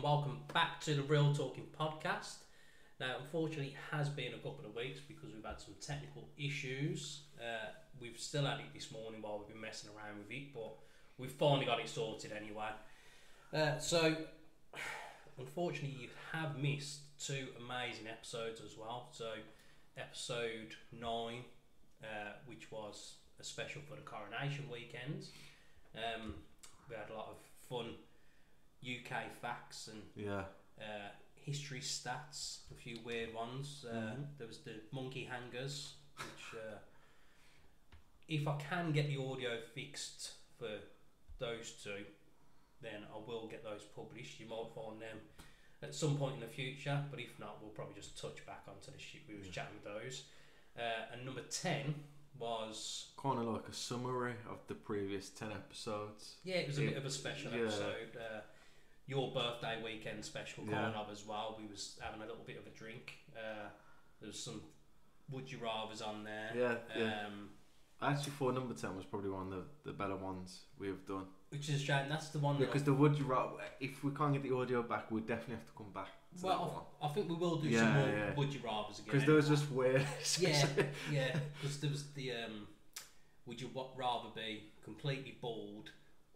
and welcome back to the Real Talking podcast. Now, unfortunately, it has been a couple of weeks because we've had some technical issues. Uh, we've still had it this morning while we've been messing around with it, but we've finally got it sorted anyway. Uh, so, unfortunately, you have missed two amazing episodes as well. So, episode 9, uh, which was a special for the coronation weekend. Um, we had a lot of fun UK facts and Yeah. uh, history stats, a few weird ones. Uh, Mhm. There was the monkey hangers, which uh, if I can get the audio fixed for those two, then I will get those published. You might find them at some point in the future, but if not, we'll probably just touch back onto the shit we was Yeah. chatting with those. Uh, and number ten was Kind of like a summary of the previous 10 episodes. Yeah, it was a Yeah. bit of a special Yeah. episode. Uh, your birthday weekend special Yeah. kind of as well. We was having a little bit of a drink. Uh, there was some would you rather's on there. Yeah, yeah. Um, I actually thought number 10 was probably one of the, the better ones we have done. which is shame. That's the one. That Because the would you rather, if we can't get the audio back, we definitely have to come back to well, I, I think we will do some more yeah. would you rather's again. Because there was just weird. yeah, yeah. Because there was the um, would you rather be completely bald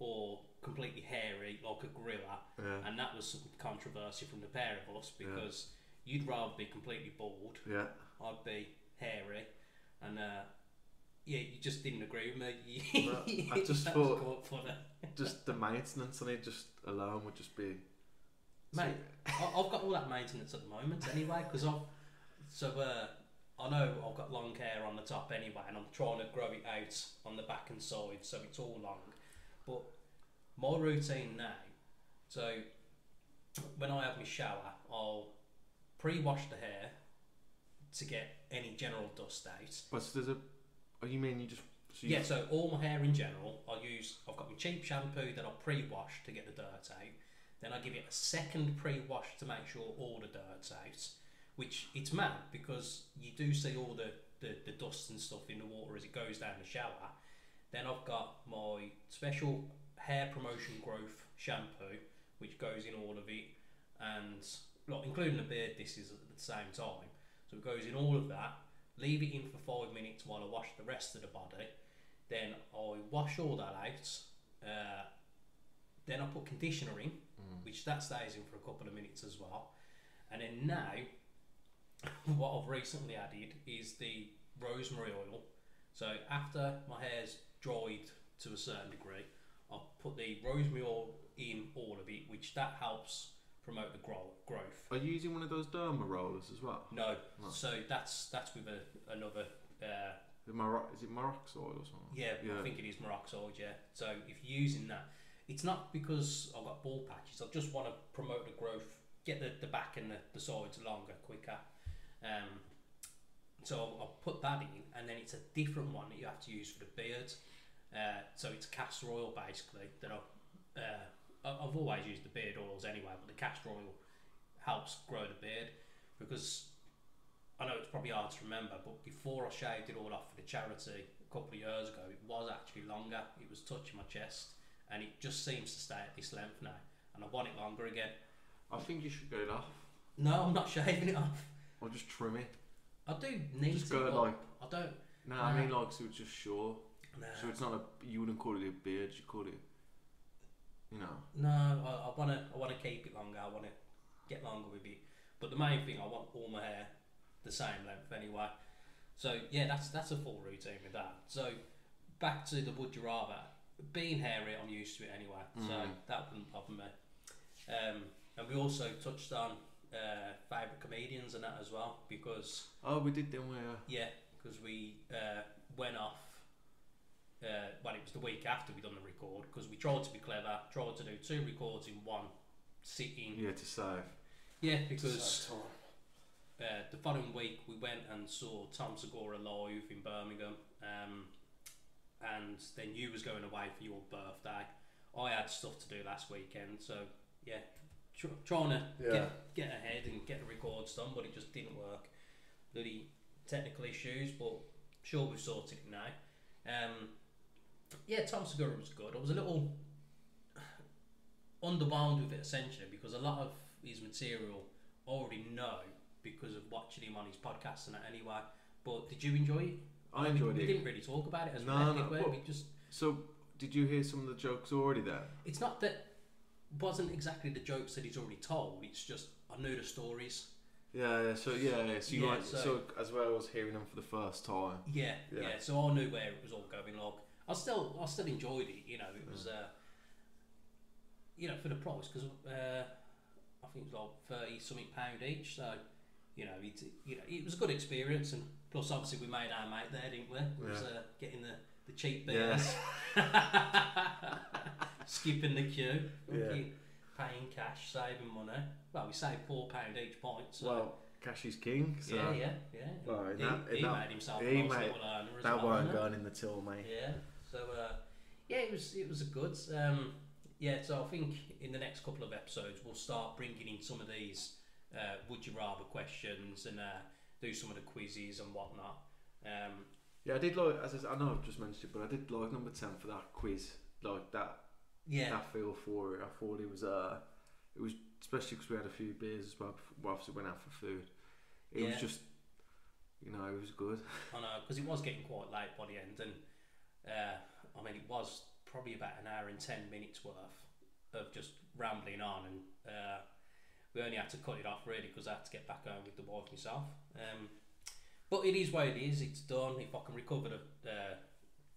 or completely hairy like a gorilla? yeah. And that was some controversy from the pair of us because you'd rather be completely bald Yeah. I'd be hairy, and uh, yeah, you just didn't agree with me. I just thought-. Just the maintenance on it just alone would just be. Mate, I've got all that maintenance at the moment anyway, because I've so uh, I know I've got long hair on the top anyway, and I'm trying to grow it out on the back and side so it's all long. But my routine now, so when I have my shower, I'll pre-wash the hair to get any general dust out. But so there's a. Oh, you mean you just. So you Yeah, so all my hair in general, I use. I've got my cheap shampoo that I pre-wash to get the dirt out. Then I give it a second pre-wash to make sure all the dirt's out. Which it's mad because you do see all the, the, the dust and stuff in the water as it goes down the shower. Then I've got my special hair promotion growth shampoo, which goes in all of it, and like, including the beard. This is at the same time, so it goes in all of that. Leave it in for five minutes while I wash the rest of the body. Then I wash all that out. Uh, then I put conditioner in, Mm. which that stays in for a couple of minutes as well. And then now, what I've recently added is the rosemary oil. So after my hair's dried to a certain degree, I'll put the rosemary oil in all of it, which that helps promote the grow- growth. Are you using one of those derma rollers as well? No, No. so that's that's with a, another. Uh, Is it, Maro- is it or something? Yeah, Yeah. I think it is Maroxide, yeah. So if you're using that, it's not because I've got bald patches, I just want to promote the growth, get the, the back and the, the sides longer, quicker. Um, so I'll, I'll put that in, and then it's a different one that you have to use for the beard. Uh, so it's castor oil basically that I, uh, I've always used the beard oils anyway, but the castor oil helps grow the beard because I know it's probably hard to remember, but before I shaved it all off for the charity a couple of years ago, it was actually longer. It was touching my chest, and it just seems to stay at this length now. And I want it longer again. I think you should get it off. No, I'm not shaving it off. Or just trim it. I do need Just to. go like- I don't. No, I mean like so it's just short. Nah. So it's not a you wouldn't call it a beard, you call it you know. No, I, I wanna. I wanna keep it longer. I wanna get longer with it. But the main thing, I want all my hair the same length anyway. So yeah, that's that's a full routine with that. So back to the would you rather. Being hairy, I'm used to it anyway, so Mhm. that wouldn't bother me. Um, and we also touched on uh, favourite comedians and that as well because Oh we did then where yeah, because we uh, went off. Uh, well, it was the week after we'd done the record because we tried to be clever, tried to do two records in one sitting. yeah to save. Yeah, because uh, the following week we went and saw Tom Segura live in Birmingham, um, and then you was going away for your birthday. I had stuff to do last weekend, so yeah, tr- trying to Yeah. get, get ahead and get the records done, but it just didn't work. Bloody technical issues, but sure we've sorted it now. Um, yeah, Tom Segura was good. I was a little underwhelmed with it essentially because a lot of his material I already know because of watching him on his podcast and that anyway. But did you enjoy it? I enjoyed we, it. We didn't really talk about it as No, no, well- we just So, did you hear some of the jokes already there? it's not that wasn't exactly the jokes that he's already told. It's just I knew the stories. Yeah, yeah. So yeah, yeah. So you Yeah, like, so- so, as well as hearing them for the first time. Yeah, yeah, Yeah. So I knew where it was all going. Log. I still, I still enjoyed it. You know, it was, uh, you know, for the price because uh, I think it was like thirty something pound each. So, you know, it, you know, it was a good experience, and plus obviously we made our mate there, didn't we? It was uh, getting the the cheap beers, skipping the queue, paying cash, saving money. Well, we saved four pound each pint. So. Well, cash is king. So yeah, yeah, yeah. Well, in he that- in he that- made himself he a made- little earner as that well, weren't going in the till, mate. Yeah. So uh, yeah, it was it was a good. Um, yeah. So I think in the next couple of episodes we'll start bringing in some of these uh, would you rather questions and uh, do some of the quizzes and whatnot. Um, Yeah, I did like. As I, I know I've just mentioned it, but I did like number ten for that quiz. Like that, yeah. that feel for it. I thought it was. Uh, it was especially because we had a few beers as well. Before, we obviously went out for food. It Yeah. was just, you know, it was good. I know because it was getting quite late by the end, and uh, I mean it was probably about an hour and ten minutes worth of just rambling on, and uh, we only had to cut it off really because I had to get back home with the wife myself. Um, but it is what it is. It's done. If I can recover the uh,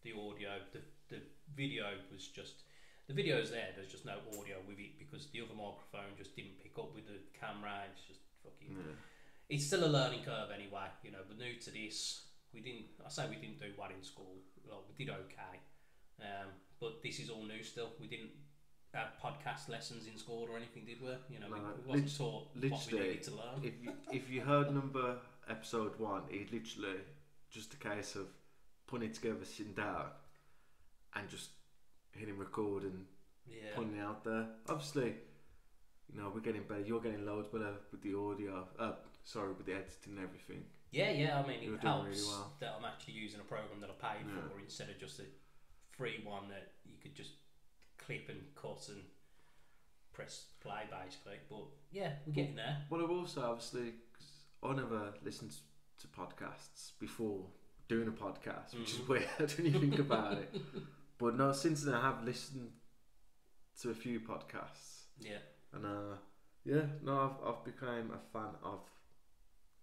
the audio, the the video was just the video's there. There's just no audio with it because the other microphone just didn't pick up with the camera. It's just fucking it's still a learning curve anyway. You know, we're new to this. We didn't. I say we didn't do well in school. Well, we did okay, um, but this is all new still. We didn't have podcast lessons in school or anything, did we? You know, No, we, we wasn't taught what we needed to learn. If you if you heard number episode one, it literally just a case of putting it together, sitting down, and just hitting record and yeah, putting it out there. Obviously, you know we're getting better. You're getting loads better with the audio. Uh, sorry, with the editing and everything. Yeah, yeah. I mean, it helps really well. that I'm actually using a program that I paid Yeah. for instead of just a free one that you could just clip and cut and press play basically. But yeah, we're getting there. Well, I will say obviously 'cause I never listened to podcasts before doing a podcast, which is Mhm. weird when you think about it. But no, since then I have listened to a few podcasts. Yeah. And uh, yeah, no, I've I've become a fan of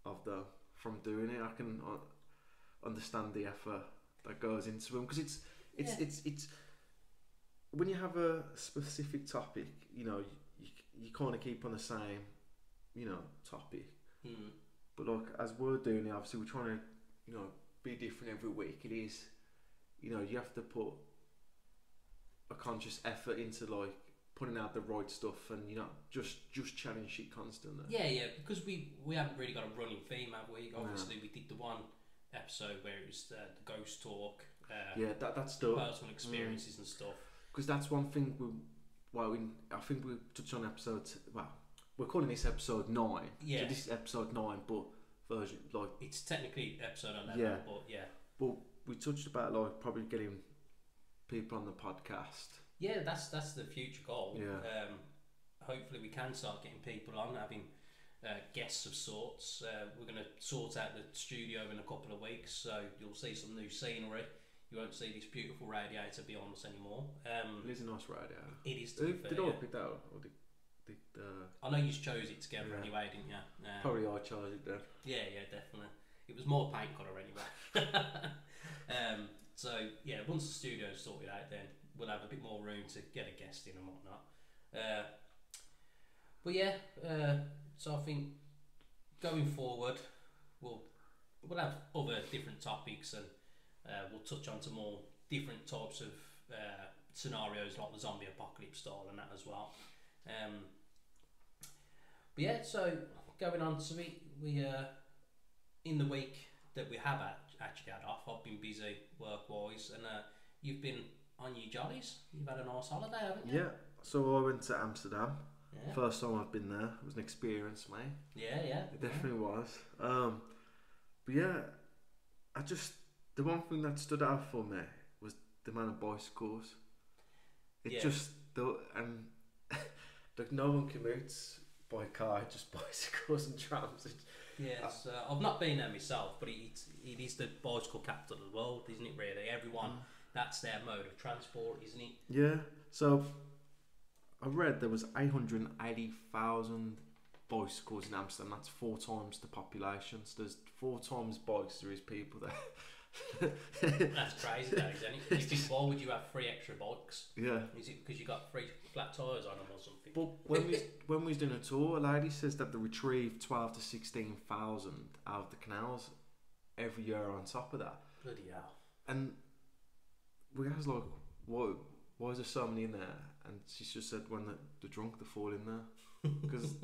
of them from doing it. I can uh, understand the effort that goes into them because it's it's Yeah. it's it's when you have a specific topic, you know, you you kind of keep on the same, you know, topic. Mm. But like as we're doing it, obviously we're trying to, you know, be different every week. It is, you know, you have to put a conscious effort into like putting out the right stuff, and you're not just just chatting shit constantly. Yeah, yeah, because we we haven't really got a running theme, have we? Obviously, we did the one episode where it was uh, the ghost talk, uh, Yeah, that that's the personal experiences and stuff. because that's one thing we. Well, in, I think we touched on episode. Well, we're calling this episode nine. Yeah. So this is episode nine, but version like It's technically episode eleven, Yeah. but yeah, But we touched about like probably getting people on the podcast. Yeah, that's that's the future goal. Yeah. Um, hopefully, we can start getting people on, having uh, guests of sorts. Uh, we're going to sort out the studio in a couple of weeks, so you'll see some new scenery. You won't see this beautiful radiator beyond us anymore. Um, It is a nice radio. it is. To fair, did I pick that up? Or did, did uh, I know you chose it together Yeah. anyway, didn't you? Um, probably I chose it then? Yeah, yeah, definitely. It was more paint colour anyway. um, so yeah, once the studio's sorted out, then we'll have a bit more room to get a guest in and whatnot. Uh, but yeah, uh, so I think going forward, we'll we'll have other different topics and uh, we'll touch on to more different types of uh, scenarios like the zombie apocalypse style and that as well. Um, but yeah, so going on to it, we uh, in the week that we have act- actually had off, I've been busy work wise, and uh, you've been on your jollies. You've had a nice holiday, haven't you? Yeah. So I went to Amsterdam. Yeah, First time I've been there. It was an experience, mate. yeah, yeah. It definitely was. Um, but yeah, I just the one thing that stood out for me was the amount of bicycles. It Yeah. just the and Like no one commutes by car, just bicycles and trams. Yeah, uh, I've not been there myself, but it's, it is the bicycle capital of the world, isn't it? Really, everyone that's their mode of transport, isn't it? Yeah. So I read there was eight hundred and eighty thousand bicycles in Amsterdam. That's four times the population. So there's four times bikes there is people there. That's crazy, that isn't it? Is why would you have three extra bikes? yeah. Is it because you got three flat tires on them or something? But when we when we was doing a tour, a lady says that they retrieve twelve to sixteen thousand out of the canals every year on top of that. Bloody hell! And we asked like, why why is there so many in there? And she just said when they're, they're drunk they fall in there because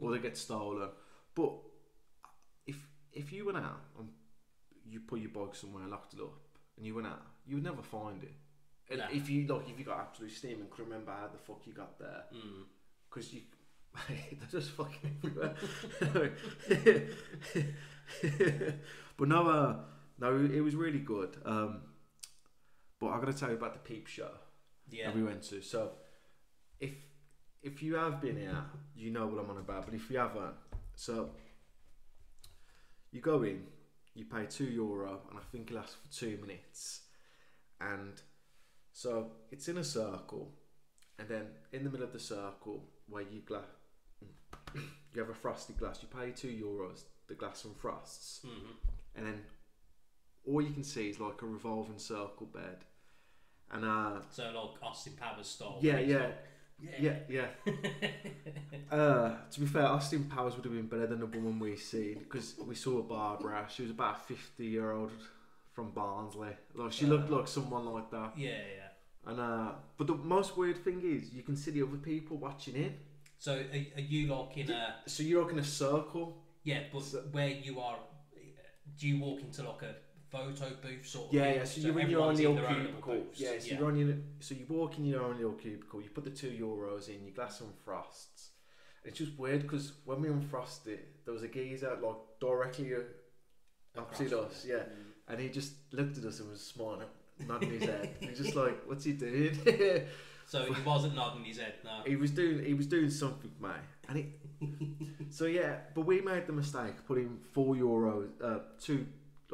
or they get stolen. But if if you went out and you put your bike somewhere, locked it up, and you went out, you would never find it. And if you like, if you got absolute steam and could remember how the fuck you got there, Mm. because you they're just fucking everywhere. but no, uh, no, it was really good. Um, but I got to tell you about the peep show Yeah. that we went to. So, if if you have been here, you know what I'm on about. But if you haven't, so you go in, you pay two euro, and I think it lasts for two minutes, and so it's in a circle, and then in the middle of the circle where you glass, you have a frosted glass. You pay two euros. The glass and frosts, hmm and then all you can see is like a revolving circle bed, and uh, So like Austin Powers style. Yeah, yeah. like- yeah, yeah. Uh, to be fair, Austin Powers would have been better than the woman we seen because we saw Barbara. She was about a fifty-year-old from Barnsley. Like she looked like someone like that. yeah, yeah. And uh, but the most weird thing is you can see the other people watching it. So are, are you like in a So you're like in a circle. yeah? But So- where you are, do you walk into like a photo booth sort of? Yeah, yeah. So you're in your own little their own little cubicle. Yeah, so you're on your so you walk in your own little cubicle. You put the two euros in. your glass and frosts. It's just weird because when we unfrost it, there was a geezer like directly opposite us. Yeah. it. Mm. And he just looked at us and was smiling, nodding his head. He's just like, "What's he doing?" So he wasn't nodding his head. No. he was doing, he was doing something, mate. And it, so yeah, but we made the mistake putting four euros, uh, two,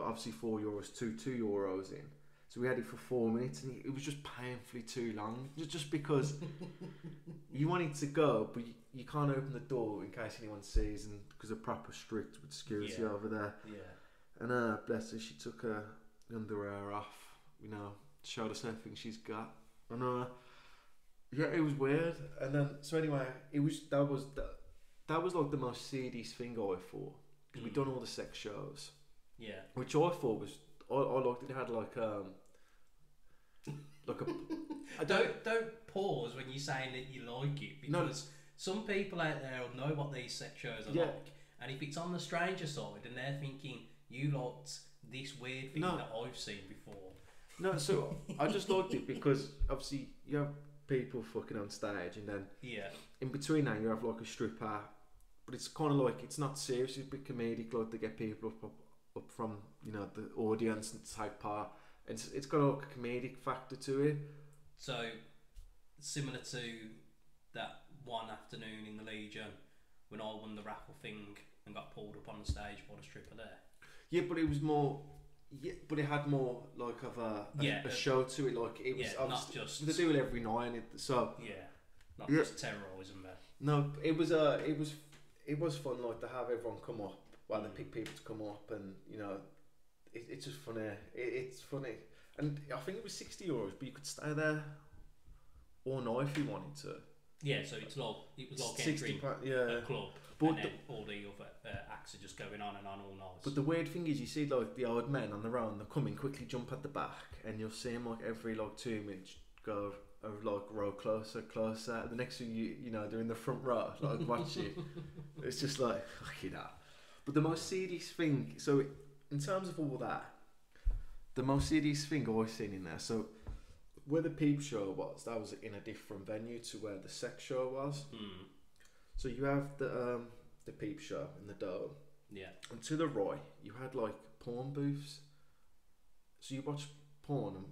obviously four euros, two, two euros in. So we had it for four minutes, and it was just painfully too long. Just, because you wanted to go, but you, you can't open the door in case anyone sees, and because they're proper strict with security Yeah. over there. Yeah. And uh, bless her, she took her underwear off, you know, showed us everything she's got. And uh, yeah, it was weird. And then, so anyway, it was that was that, that was like the most serious thing I thought. Because we'd Mm. done all the sex shows, Yeah. which I thought was, I, I liked it, it had like, um, like a, I Don't don't pause when you're saying that you like it No. because some people out there will know what these sex shows are Yeah. like, and if it's on the stranger side and they're thinking you liked this weird thing No. that I've seen before, no, so I just liked it because obviously you have people fucking on stage and then yeah, in between that you have like a stripper but it's kind of like it's not serious it's a bit comedic like to get people up, up, from you know the audience and take part it's, it's got a comedic factor to it so similar to that one afternoon in the Legion when I won the raffle thing and got pulled up on the stage by the stripper there. yeah but it was more yeah but it had more like of a, a, Yeah, a uh, show to it like it was yeah, not just they do it every night and it, so yeah, not Yeah. just terrorism there. no it was uh, it was it was fun like to have everyone come up while they pick people to come up and you know it, it's just funny. It, it's funny. And I think it was 60 euros but you could stay there all night if you wanted to. Yeah, so it's like it was like 60 entering pound, a yeah. club But and the- then all the other uh, acts are just going on and on all night. but the weird thing is you see like the old men on their own they come in quickly jump at the back and you'll see them like every like two minutes go a like row closer closer. The next thing you you know they're in the front row like watch you it's just like fucking hell but the most serious thing so in terms of all that the most serious thing I've seen in there so where the peep show was that was in a different venue to where the sex show was Hmm, so you have the um the peep show in the dome yeah, and to the right, you had like porn booths. So you watch porn and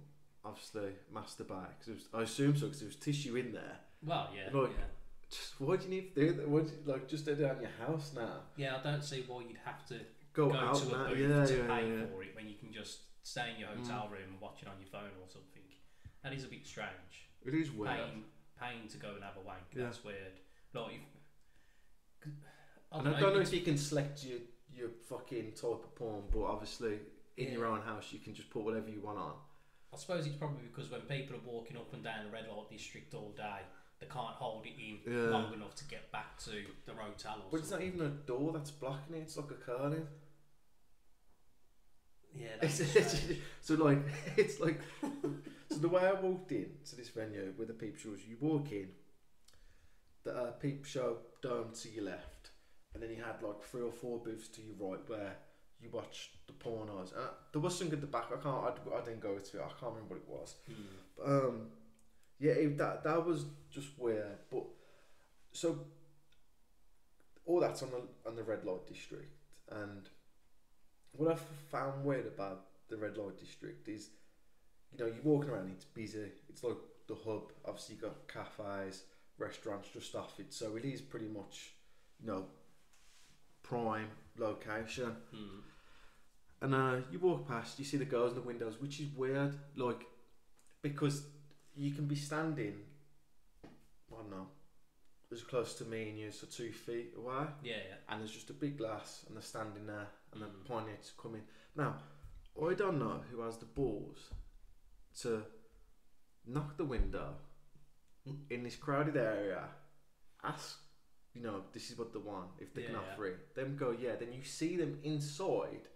obviously masturbate. Cause it was, I assume so because there was tissue in there. well, yeah, Like, yeah. Just, why do you need to do that? Why do you, like just do it in your house now? Yeah, I don't see why you'd have to Go, go, out to a booth Yeah, to yeah, pay yeah. for it when you can just stay in your Mm. hotel room and watch it on your phone or something. That is a bit strange. It is weird. Paying, paying to go and have a wank. That's weird. Like, if, I And don't I don't know if you can select your your fucking type of porn, but obviously in your own house you can just put whatever you want on. I suppose it's probably because when people are walking up and down the red light district all day, they can't hold it in Yeah. long enough to get back to the hotel or But it's not even a door that's blocking it. It's like a curtain. Yeah, that's so like it's like so the way I walked in to this venue with the peep show you walk in, the uh, peep show dome to your left, and then you had like three or four booths to your right where you watch the pornos. And there was something at the back. I can't. I, I didn't go to it. I can't remember what it was. Hmm. But, um, yeah, it, that that was just weird. But so all that's on the on the red light district, and what I've found weird about the red light district is, you know, you're walking around, it's busy. It's like the hub. Obviously, you got cafes, restaurants just off it, so it is pretty much, you know, prime location. Hmm. And uh, you walk past, you see the girls in the windows, which is weird, like because you can be standing, I don't know, as close to me and you, so two feet away, Yeah, yeah. and there's just a big glass, and they're standing there, and they're Mm. to come in. Now, I don't know who has the balls to knock the window Mm. in this crowded area, ask, you know, this is what they want, if they can Yeah, yeah. offer it. Them go, yeah. Then you see them inside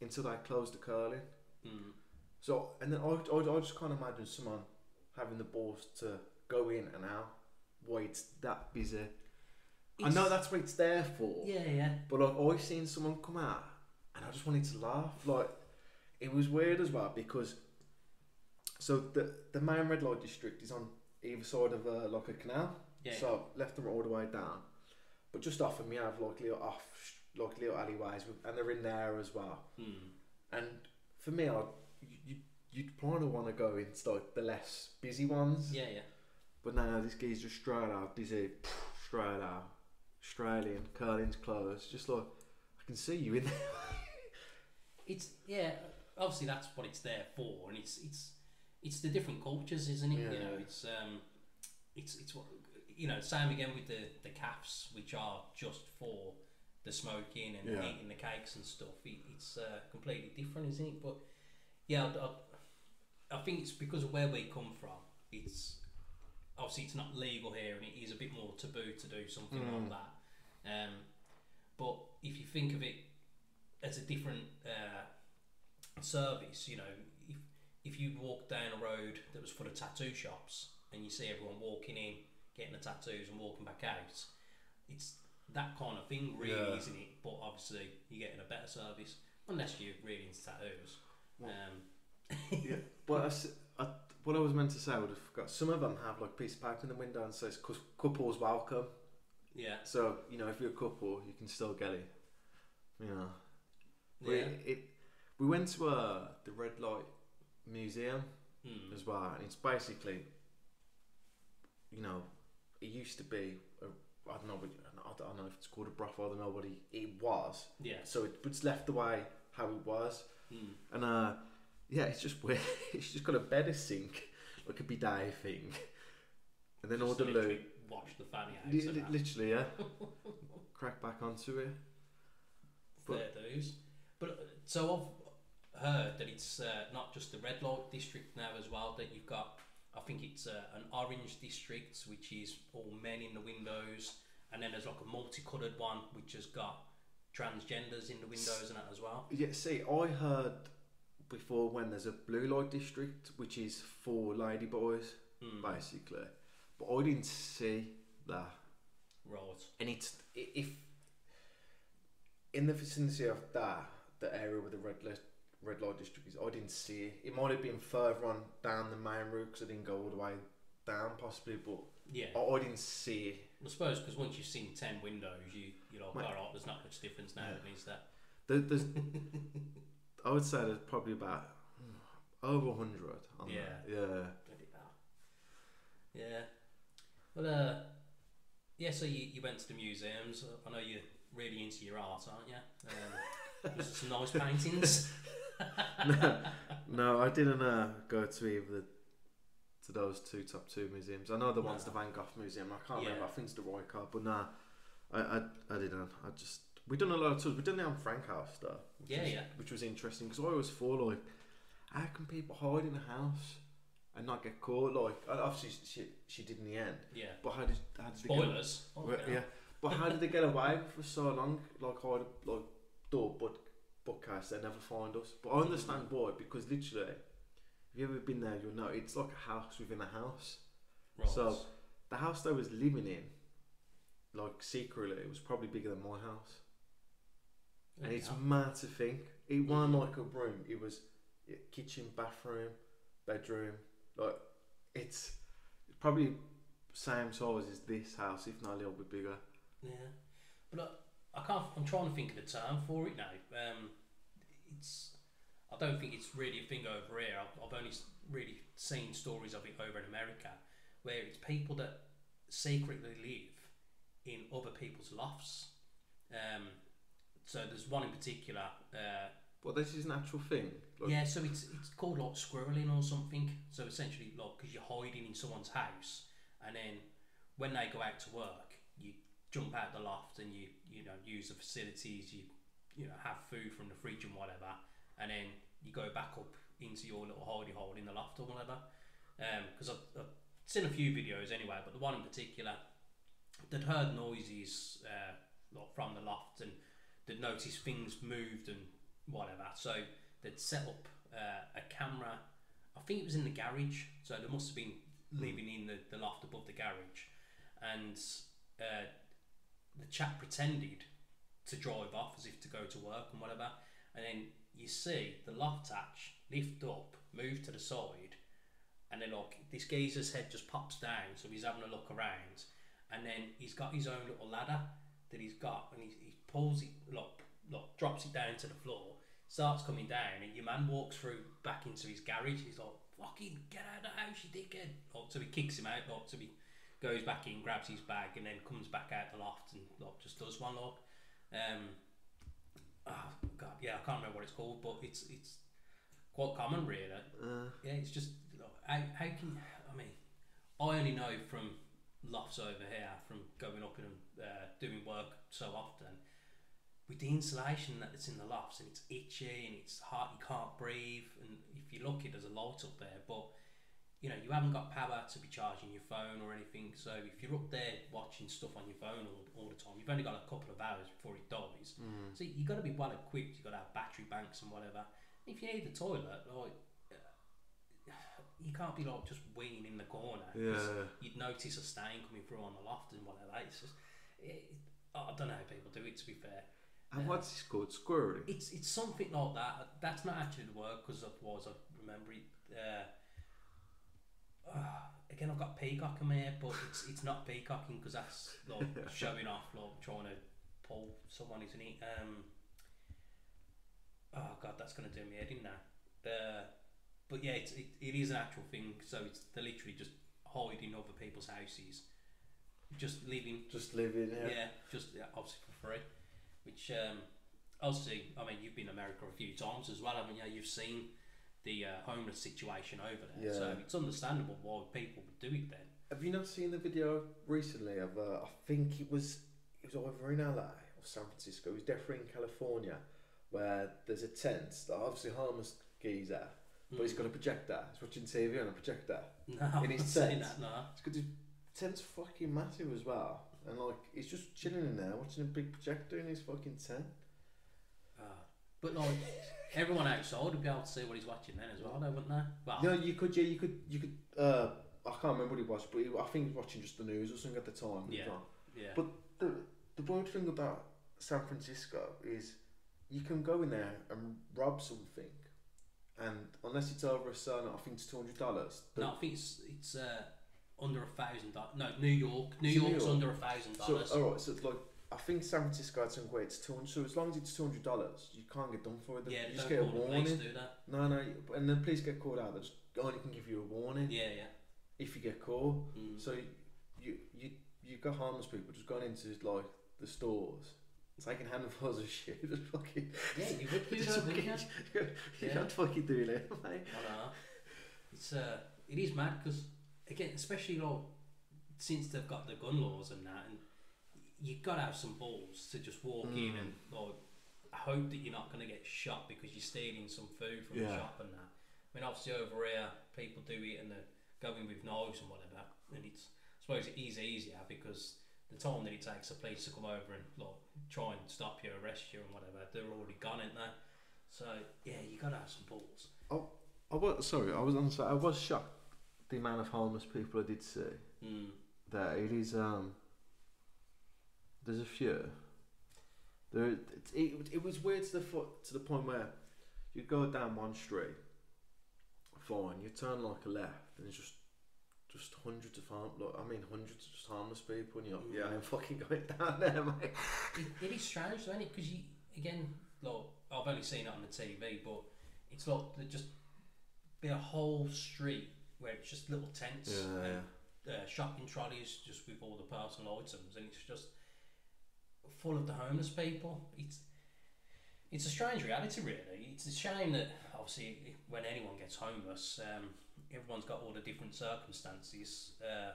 until they close the curling. Hmm. So, and then I, I, I just can't imagine someone having the balls to go in and out. Why it's that busy? I know that's what it's there for. Yeah, yeah. But I've always seen someone come out and I just wanted to laugh. Like it was weird as well because so the the main red light district is on either side of a, like a canal. Yeah. So left and right all the way down. But just off of me I have like little off like little alleyways with, and they're in there as well. Hmm. And for me I you you'd kind of want to go into like the less busy ones. Yeah, yeah. But now this guy's just straight out, busy, straight out, Australian, curling's closed. Just like, I can see you in there. It's yeah. Obviously, that's what it's there for, and it's it's it's the different cultures, isn't it? You know, it's um, it's it's what you know. Same again with the the calves, which are just for the smoking and Yeah. eating the cakes and stuff. It, it's uh, completely different, isn't it? But yeah, I, I, I think it's because of where we come from. It's obviously it's not legal here, and it is a bit more taboo to do something Mm. like that. Um, but if you think of it as a different uh, service, you know, if if you walk down a road that was full of tattoo shops and you see everyone walking in, getting the tattoos and walking back out, it's that kind of thing, really, Yeah. isn't it? But obviously, you're getting a better service unless you're really into tattoos. Well, Um, yeah. But I s I what I was meant to say, I would have forgot. Some of them have like a piece of paper in the window and says "Cous- couples welcome. yeah, So, you know, if you're a couple, you can still get it. You know. But yeah. it, it, we went to uh, the Red Light Museum Mm. as well, and it's basically, you know, it used to be, a, I don't know, what- I don't know if it's called a brothel, I don't know what it, it was. Yeah. So it, it's left the way how it was. Mm. And uh, yeah, it's just weird. it's just got a better sink, like a bidet thing, and then all the loo. Wash the fanny out. Li- li- literally, yeah. Crack back onto it. Fair dues. But uh, so I've heard that it's uh, not just the red light district now as well. That you've got, I think it's uh, an orange district, which is all men in the windows, and then there's like a multicoloured one which has got transgenders in the windows and that as well. Yeah, see, I heard before when there's a blue light district, which is for lady boys, Mm. basically. But I didn't see that. Right. And it's if in the vicinity of that, the area where the red light red light district is, I didn't see it. It might have been further on down the main route because I didn't go all the way down, possibly. But Yeah. I, I didn't see it. I suppose because once you've seen ten windows, you you're like, Mate. all right, there's not much difference now, Yeah. is that? There, there's, I would say there's probably about over hundred. on Yeah. there. Yeah. Bloody hell. Yeah. Well, uh, Yeah, so you, you went to the museums. I know you're really into your art, aren't you? Um, just some nice paintings. no, I didn't uh, go to either to those two top two museums. I know the one's the Van Gogh Museum. I can't Yeah. remember. I think it's the Roy Car, but nah, I, I, I didn't. I just we done a lot of tours. We done the Anne Frank house though. Yeah, was, yeah. Which was interesting because I always thought like, how can people hide in a house and not get caught? Like, obviously she she did in the end, Yeah. but how did how did they get- Spoilers. Oh, yeah. yeah, but how did they get away for so long? Like hide like door but bookcase, they never find us. But I understand mm-hmm. why because literally, if you ever been there, you'll know it's like a house within a house. Right. So- The house they was living in, like secretly, it was probably bigger than my house, and it's mad to think. It wasn't like a room; it was yeah, kitchen, bathroom, bedroom. Like it's probably same size as this house, if not a little bit bigger. Yeah, but I, I can't. I'm trying to think of the term for it now. Um, it's. I don't think it's really a thing over here. I've, I've only really seen stories of it over in America, where it's people that secretly live in other people's lofts. Um, so there's one in particular. Uh, But this is an actual thing. Like, yeah, so it's it's called like squirreling or something. So essentially, like, because you're hiding in someone's house, and then when they go out to work, you jump out the loft and you you know use the facilities, you you know have food from the fridge and whatever, and then you go back up into your little hidey hole in the loft or whatever. Because I've, I've seen a few videos anyway, but the one in particular, they'd heard noises uh, like from the loft and they'd noticed things moved and whatever. So they'd set up uh, a camera. I think it was in the garage, so they must have been living in the, the loft above the garage, and uh, the chap pretended to drive off as if to go to work and whatever, and then you see the loft hatch lift up, move to the side, and then like this geezer's head just pops down, so he's having a look around, and then he's got his own little ladder that he's got, and he, he pulls it, like, like drops it down to the floor, starts coming down, and your man walks through back into his garage. He's like, "Fucking get out of the house, you dickhead!" Like, so he kicks him out, like, so he goes back in, grabs his bag, and then comes back out the loft and like just does one look. Um, oh god, yeah, I can't remember what it's called, but it's it's quite common, really. Uh, Yeah, it's just like, how, how can I mean, I only know from lofts over here, from going up and uh, doing work so often, with the insulation that's in the lofts and it's itchy and it's hot, you can't breathe, and if you're lucky, there's a light up there, but you know, you haven't got power to be charging your phone or anything, so if you're up there watching stuff on your phone all, all the time, you've only got a couple of hours before it dies. mm. So you've got to be well equipped. You've got to have battery banks and whatever. If you need the toilet, like you can't be like just weeing in the corner. Yeah. You'd notice a stain coming through on the loft and whatever. It's just, it, I don't know how people do it. To be fair, And what's this called? Squirreling. it's it's something like that. That's not actually the word because otherwise I remember it. Uh, uh, again, I've got peacock in my head, but it's it's not peacocking because that's like showing off, like trying to pull someone, isn't it? Um, oh god, that's gonna do me head in now. Uh, but yeah, it's, it, it is an actual thing. So it's they're literally just hiding other people's houses, just living Just living yeah, here. just yeah, obviously for free. Which um, obviously, I mean, you've been to America a few times as well. I mean, yeah, you've seen the uh, homeless situation over there, so it's understandable why people would do it then. Have you not seen the video recently of? Uh, I think it was it was either in LA or San Francisco. It was definitely in California, where there's a tent that obviously homeless geezer, but he's got a projector. He's watching TV on a projector. Hmm. no, in his saying tent. that. No, It's got his tent's fucking massive as well, and like he's just chilling in there watching a big projector in his fucking tent. uh, but like everyone outside would be able to see what he's watching then as well, though, wouldn't they? Well, No, you could, yeah, you could, you could. Uh, I can't remember what he was, but he, I think he was watching just the news or something at the time. he was Yeah. on. yeah, But the the weird thing about San Francisco is you can go in there and rob something, and unless it's over a certain, I think it's two hundred dollars. no, I think it's it's uh, under a thousand dollars. No, New York, New New York's York. under a thousand So dollars. all right, so it's like I think San Francisco had some great. It's two hundred. So as long as it's two hundred dollars, you can't get done for it. Yeah, you just get a warning. do that. No, no, and the police get called out. They just only can give you a warning Yeah, yeah. if you get caught. Mm. So you you you you've got harmless people just going into like the stores, taking handfuls of shit, just fucking. Yeah, you would do that, wouldn't you? you Yeah. can't fucking do it, mate. I know. It's uh, it is mad because again, especially like since they've got the gun laws and that, and you gotta have some balls to just walk in Mm. and like hope that you're not gonna get shot because you're stealing some food from the shop and that. I mean, obviously over here people do it and they're going with knives and whatever, and it's I suppose it is easier because the time that it takes the police to come over and like try and stop you, arrest you, and whatever, they're already gone, ain't they? So yeah, you gotta have some balls. Oh, I was sorry. I was on. I was shocked the amount of homeless people I did see. Mm. There, it is. Um, there's a few. There, it, it, it was weird to the fo- to the point where you go down one street, fine. You turn like a left, and it's just just hundreds of harm. Look, I mean, hundreds of just harmless people, and you're like, yeah, I'm fucking going down there, mate. It, it is strange, though, isn't it? Because you again, like I've only seen it on the TV, but it's like just be a whole street where it's just little tents and uh, shopping trolleys just with all the personal items, and it's just full of the homeless people. It's it's a strange reality, really. It's a shame that obviously when anyone gets homeless, um, everyone's got all the different circumstances. Uh,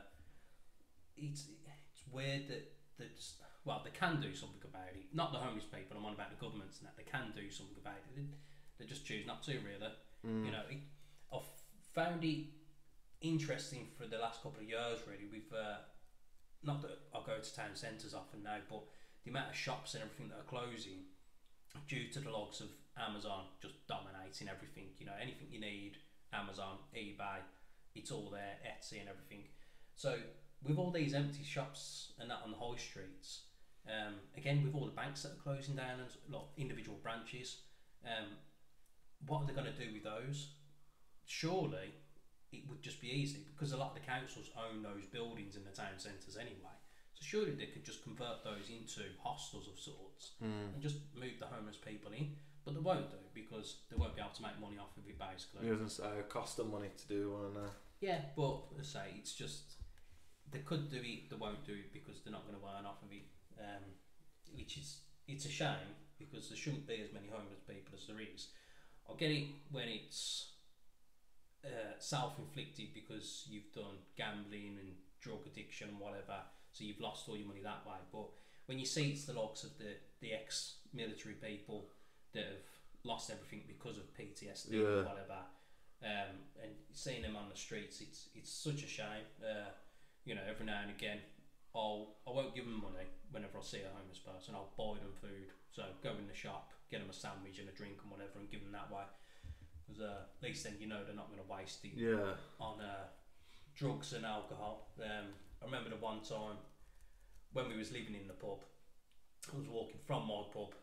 it's it's weird that that well they can do something about it. Not the homeless people. I'm on about the governments and that they can do something about it. They, they just choose not to, really. Mm. You know, it, I've found it interesting for the last couple of years. Really, we've uh, not that I go to town centres often now, but the amount of shops and everything that are closing due to the logs of Amazon just dominating everything. You know, anything you need, Amazon, eBay, it's all there, Etsy and everything. So with all these empty shops and that on the high streets, um, again with all the banks that are closing down and like individual branches, um, what are they going to do with those? Surely it would just be easy because a lot of the councils own those buildings in the town centres anyway. So surely they could just convert those into hostels of sorts Mm. and just move the homeless people in. But they won't do because they won't be able to make money off of it basically. You was gonna say it cost them money to do one. Uh, Yeah, but I say it's just they could do it, they won't do it because they're not going to earn off of it. Um, which is it's a shame because there shouldn't be as many homeless people as there is. I get it when it's uh, self-inflicted because you've done gambling and drug addiction and whatever, so you've lost all your money that way. But when you see it's the likes of the the ex-military people that have lost everything because of PTSD or whatever, um, and seeing them on the streets, it's it's such a shame. Uh, you know, every now and again, I'll I won't give them money whenever I see a homeless person. I'll buy them food. So go in the shop, get them a sandwich and a drink and whatever, and give them that way. Because uh, at least then you know they're not going to waste it yeah. on uh, drugs and alcohol. Um, I remember the one time when we was living in the pub, I was walking from my pub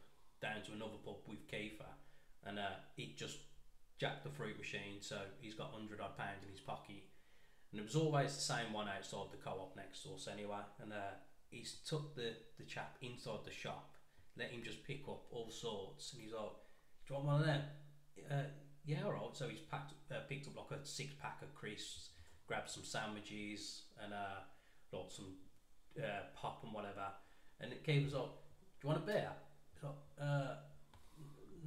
down to another pub with Kiefer, and uh, he just jacked the fruit machine, so he's got hundred odd pounds in his pocket, and it was always the same one outside the co-op next to us anyway, and uh, he's took the the chap inside the shop, let him just pick up all sorts, and he's like, "Do you want one of them?" Uh, yeah, all right. So he's packed, uh, picked up like a six pack of crisps, grabbed some sandwiches and uh, like some uh, pop and whatever. And it came was like, "Do you want a beer?" He's like, uh,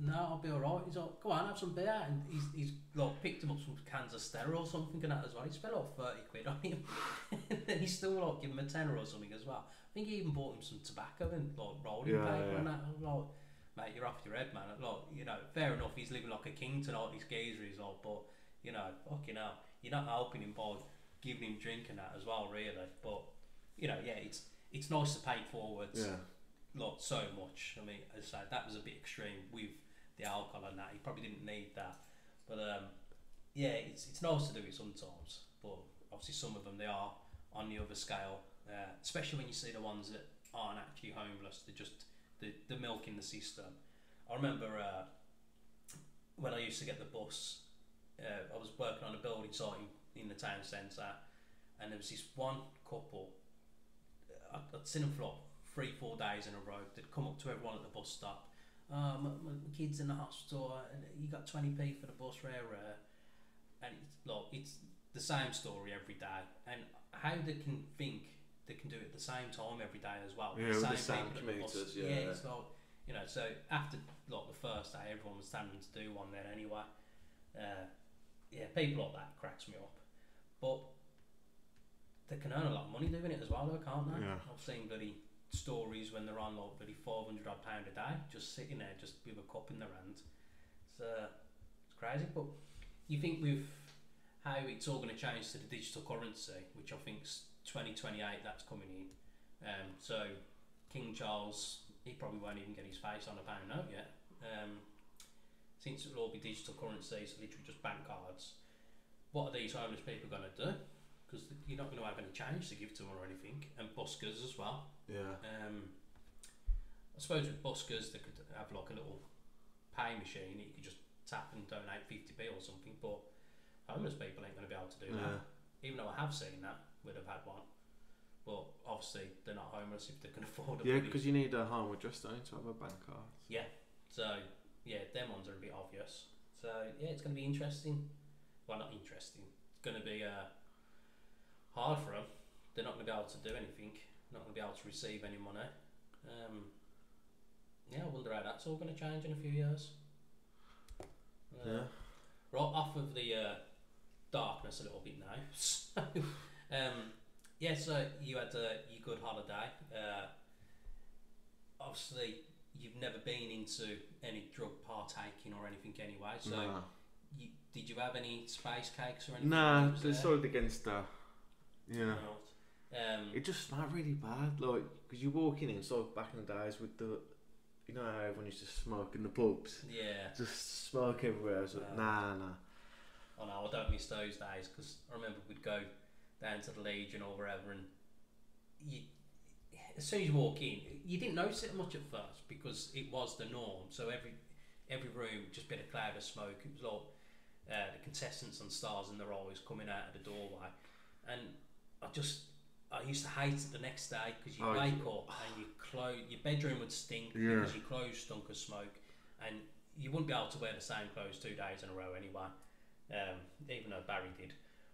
"No, I'll be all right." He's like, "Go on, have some beer." And he's, he's like picked him up some cans of Stella or something and that as well. He spent like thirty quid on him, and he's still like give him a tenner or something as well. I think he even bought him some tobacco and like rolling Yeah, paper yeah. and that. Like, mate, you're off your head, man. Like, you know, fair enough, he's living like a king tonight, these geezer he's like, but, you know, fucking hell, you're not helping him by giving him drink and that as well, really. But, you know, yeah, it's it's nice to pay forwards, Yeah. like, so much. I mean, as I say, that was a bit extreme with the alcohol and that. He probably didn't need that. But, um, yeah, it's, it's nice to do it sometimes. But, obviously, some of them, they are on the other scale, uh, especially when you see the ones that aren't actually homeless, they're just the, the milk in the system. I remember uh, when I used to get the bus, uh, I was working on a building site in, the town centre, and there was this one couple. uh, I'd, seen them for like three, four days in a row. They'd come up to everyone at the bus stop. Oh, my, my, kid's in the hospital, and you got 20p for the bus rare, rare. And it's, like, it's the same story every day. And how they can think they can do it at the same time every day as well. Yeah, with the same same the bus. commuters, yeah. it's like you know. So after like the first day, everyone was standing to do one then anyway. Uh, yeah, people like that cracks me up, but they can earn a lot of money doing it as well, though, can't they? Yeah. I've seen bloody stories when they're on like bloody four hundred odd pound a day, just sitting there, just with a cup in their hand. It's uh, it's crazy, but you think with how it's all going to change to the digital currency, which I think's 2028 that's coming in. Um, so King Charles, he probably won't even get his face on a pound note yet. Um, since it'll all be digital currencies, literally just bank cards. What are these homeless people going to do? Because you're not going to have any change to give to them or anything, and buskers as well. Yeah. Um, I suppose with buskers they could have like a little pay machine that you could just tap and donate 50p or something, but homeless people ain't going to be able to do Yeah. that. Even though I have seen that, would have had one. But obviously they're not homeless if they can afford a Yeah, bloody- because you need a home address don't you, to have a bank card. Yeah. So yeah, them ones are a bit obvious. So yeah, it's going to be interesting. Well, not interesting. It's going to be uh, hard for them. They're not going to be able to do anything. Not going to be able to receive any money. Um, yeah, I wonder how that's all going to change in a few years. Uh, Yeah. Right off of the uh, darkness a little bit now. So, um, yeah, so you had uh, your good holiday. Uh, obviously, you've never been into any drug partaking or anything anyway. So, nah. you, did you have any space cakes or anything? Nah, when they're sort of against that. Yeah. Right. Um, It just smelled really bad, like, because you walk in and so back in the days with the, you know how everyone used to smoke in the pubs? yeah. Just smoke everywhere. I was like, nah, nah. Oh no, I don't miss those days because I remember we'd go down to the Legion or wherever, and you, as soon as you walk in, you didn't notice it much at first because it was the norm. So every every room just been a cloud of smoke. It was all uh, the contestants on stars in their eyes coming out of the doorway, and I just. I used to hate it the next day because you Oh, wake up and your clothes, your bedroom would stink Yeah. because your clothes stunk of smoke, and you wouldn't be able to wear the same clothes two days in a row anyway um, even though Barry did.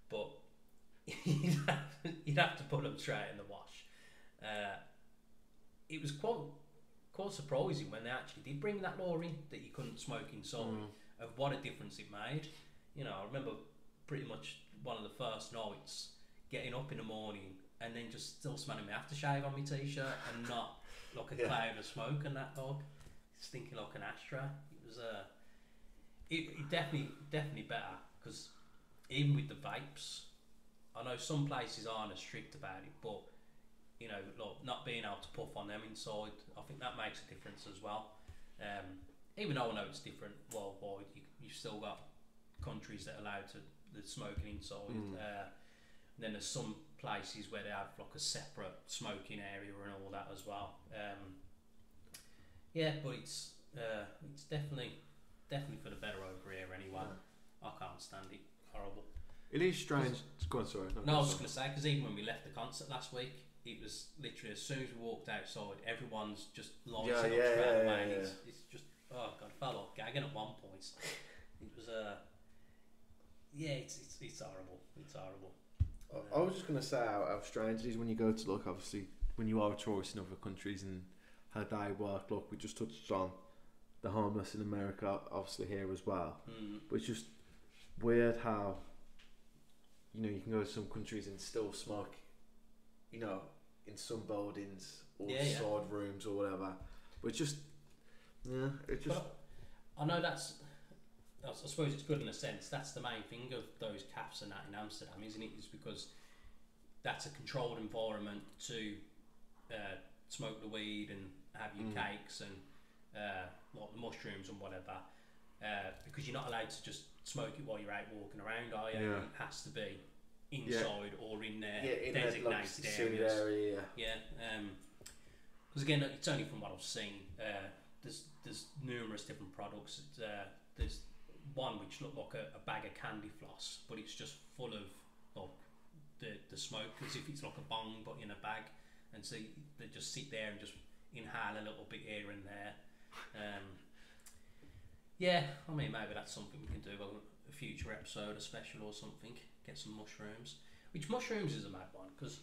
But you'd, have, you'd have to put them straight in the wash. Uh, it was quite quite surprising when they actually did bring that law in that you couldn't smoke inside. Mm. Of what a difference it made. You know, I remember pretty much one of the first nights getting up in the morning and then just still smelling my aftershave on my t-shirt and not like a Yeah. cloud of smoke and that dog stinking like an ashtray. It was uh, it, it definitely definitely better because even with the vapes, I know some places aren't as strict about it, but you know, like not being able to puff on them inside, I think that makes a difference as well. Um, even though I know it's different worldwide, you, you've still got countries that allow to the smoking inside. Mm. Uh, and then there's some places where they have like a separate smoking area and all that as well. Um, yeah, but it's uh, it's definitely definitely for the better over here anyway. I can't stand it. Horrible. It is strange. Go on, sorry. No, I was just going to say because even when we left the concert last week, it was literally as soon as we walked outside, everyone's just lighting Yeah, up yeah, straight yeah, away. yeah, It's, it's just oh god, I fell off gagging at one point. It was uh, yeah, it's it's, it's horrible. It's horrible. I, I was just going to say how, how strange it is when you go to, look, obviously, when you are a tourist in other countries and how they work. Look, we just touched on the homeless in America, obviously, here as well. Mm, But it's just weird how, you know, you can go to some countries and still smoke, you know, in some buildings or Yeah, yeah. rooms or whatever. But just, yeah, it just, But I know that's. I suppose it's good in a sense. That's the main thing of those cafes and that in Amsterdam, isn't it? Is because that's a controlled environment to uh, smoke the weed and have your Mm. cakes and uh, like the mushrooms and whatever. Uh, because you're not allowed to just smoke it while you're out walking around, are you? Yeah. It has to be inside or in their yeah, in designated areas. area, yeah. Yeah, because again, it's only from what I've seen. Uh, there's there's numerous different products. Uh, there's one which looked like a, a bag of candy floss, but it's just full of like the the smoke, as if it's like a bong but in a bag, and so they just sit there and just inhale a little bit here and there. Um, yeah, I mean maybe that's something we can do on a future episode, a special or something. Get some mushrooms. Which mushrooms is a mad one because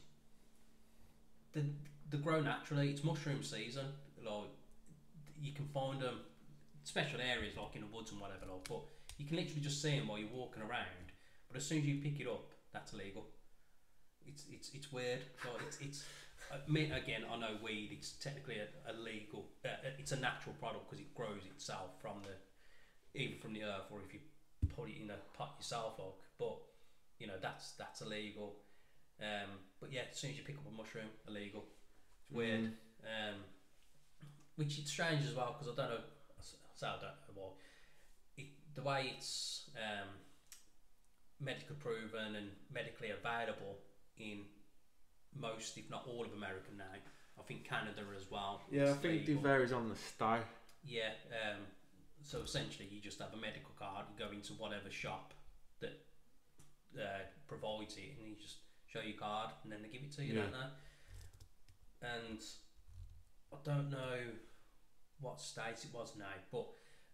they, they grow naturally. It's mushroom season. Like you can find them special areas like in the woods and whatever. Like, but you can literally just see them while you're walking around. But as soon as you pick it up, that's illegal. It's it's it's weird. Like, it's it's. Mean, again, I know weed. It's technically a, a legal. Uh, it's a natural product because it grows itself from the, either from the earth or if you put it in a pot yourself. Like, but you know that's that's illegal. Um, but yeah, as soon as you pick up a mushroom, illegal. It's weird. Mm. Um, which is strange as well because I don't know. So I don't know why. It, the way it's um, medically proven and medically available in most, if not all, of America now. I think Canada as well. Yeah, I think it varies on the state. Yeah. Um, so essentially, you just have a medical card. You go into whatever shop uh, provides it, and you just show your card, and then they give it to you. Yeah. Don't they? And I don't know what state it was now, but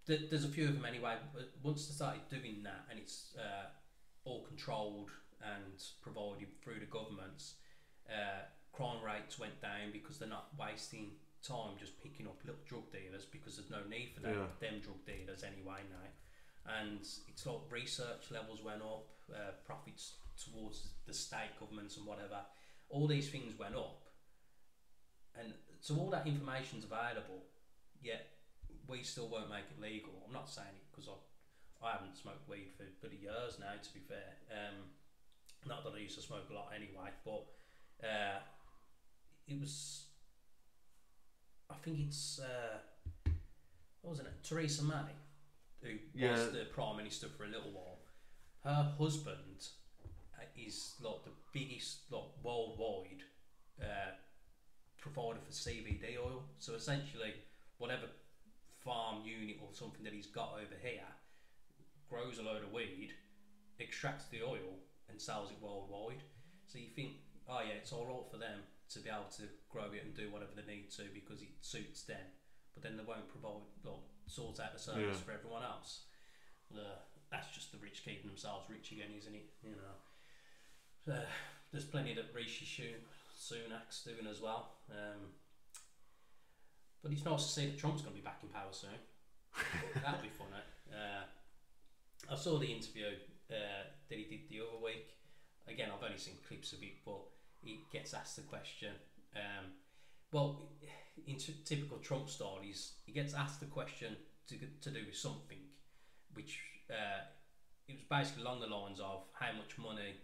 th- there's a few of them anyway. But once they started doing that, and it's uh, all controlled and provided through the governments, uh, crime rates went down because they're not wasting time just picking up little drug dealers because there's no need for them, Yeah. them drug dealers anyway now. And it's like research levels went up, uh, profits towards the state governments and whatever. All these things went up, and so all that information's available. Yet we still won't make it legal. I'm not saying it because I, I haven't smoked weed for bloody years now. To be fair, um, not that I used to smoke a lot anyway, but uh, it was. I think it's uh, what was it? Theresa May, who Yeah. was the prime minister for a little while. Her husband uh, is like the biggest, like worldwide, uh, provider for CBD oil. So essentially, whatever farm unit or something that he's got over here grows a load of weed, extracts the oil, and sells it worldwide. So you think, oh yeah, it's all right for them to be able to grow it and do whatever they need to because it suits them, but then they won't provide or sort out the service Yeah. for everyone else. That's just the rich keeping themselves rich again, isn't it? You know. Uh, there's plenty that Rishi Sun- Sunak's doing as well. Um, but it's nice to see that Trump's going to be back in power soon. That'll be funny. Uh, I saw the interview uh, that he did the other week. Again, I've only seen clips of it, but he gets asked the question. Um, well, in t- typical Trump style, he's, he gets asked the question to, to do with something, which uh, it was basically along the lines of how much money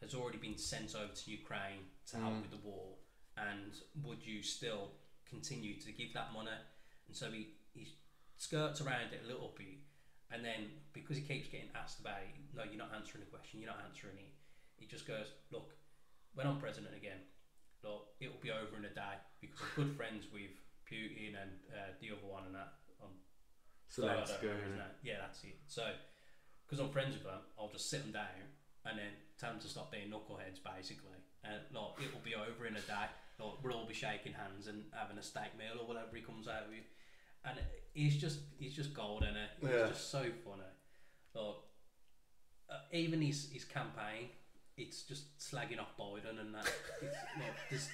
has already been sent over to Ukraine to help Mm. with the war, and would you still continue to give that money? And so he, he skirts around it a little bit, and then because he keeps getting asked about it, no, you're not answering the question, you're not answering it. He just goes, look, when I'm president again, look, it'll be over in a day because I'm good friends with Putin and uh, the other one and that. So I let's don't go. remember his. Yeah, that's it. So, because I'm friends with them, I'll just sit them down and then tell them to stop being knuckleheads, basically. And like, it'll be over in a day. Like, we'll all be shaking hands and having a steak meal or whatever he comes out with. And he's just, he's just gold, and He's Yeah. just so funny. Like, uh, even his his campaign, it's just slagging off Biden and that. It's, like, there's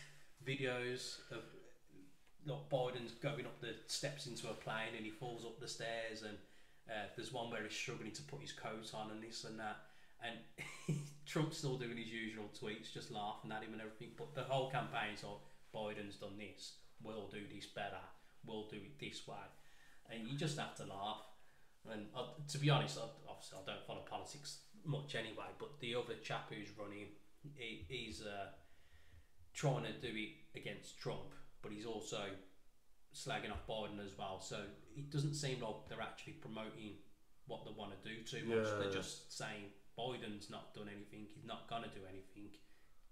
videos of like Biden's going up the steps into a plane and he falls up the stairs and uh, there's one where he's struggling to put his coat on and this and that. And Trump's still doing his usual tweets just laughing at him and everything. But the whole campaign's like Biden's done this. We'll do this better. We'll do it this way. And you just have to laugh. And uh, to be honest I, obviously I don't follow politics much anyway but the other chap who's running he, he's uh, trying to do it against Trump but he's also slagging off Biden as well. So it doesn't seem like they're actually promoting what they want to do too much. Yeah. They're just saying Biden's not done anything. He's not gonna do anything.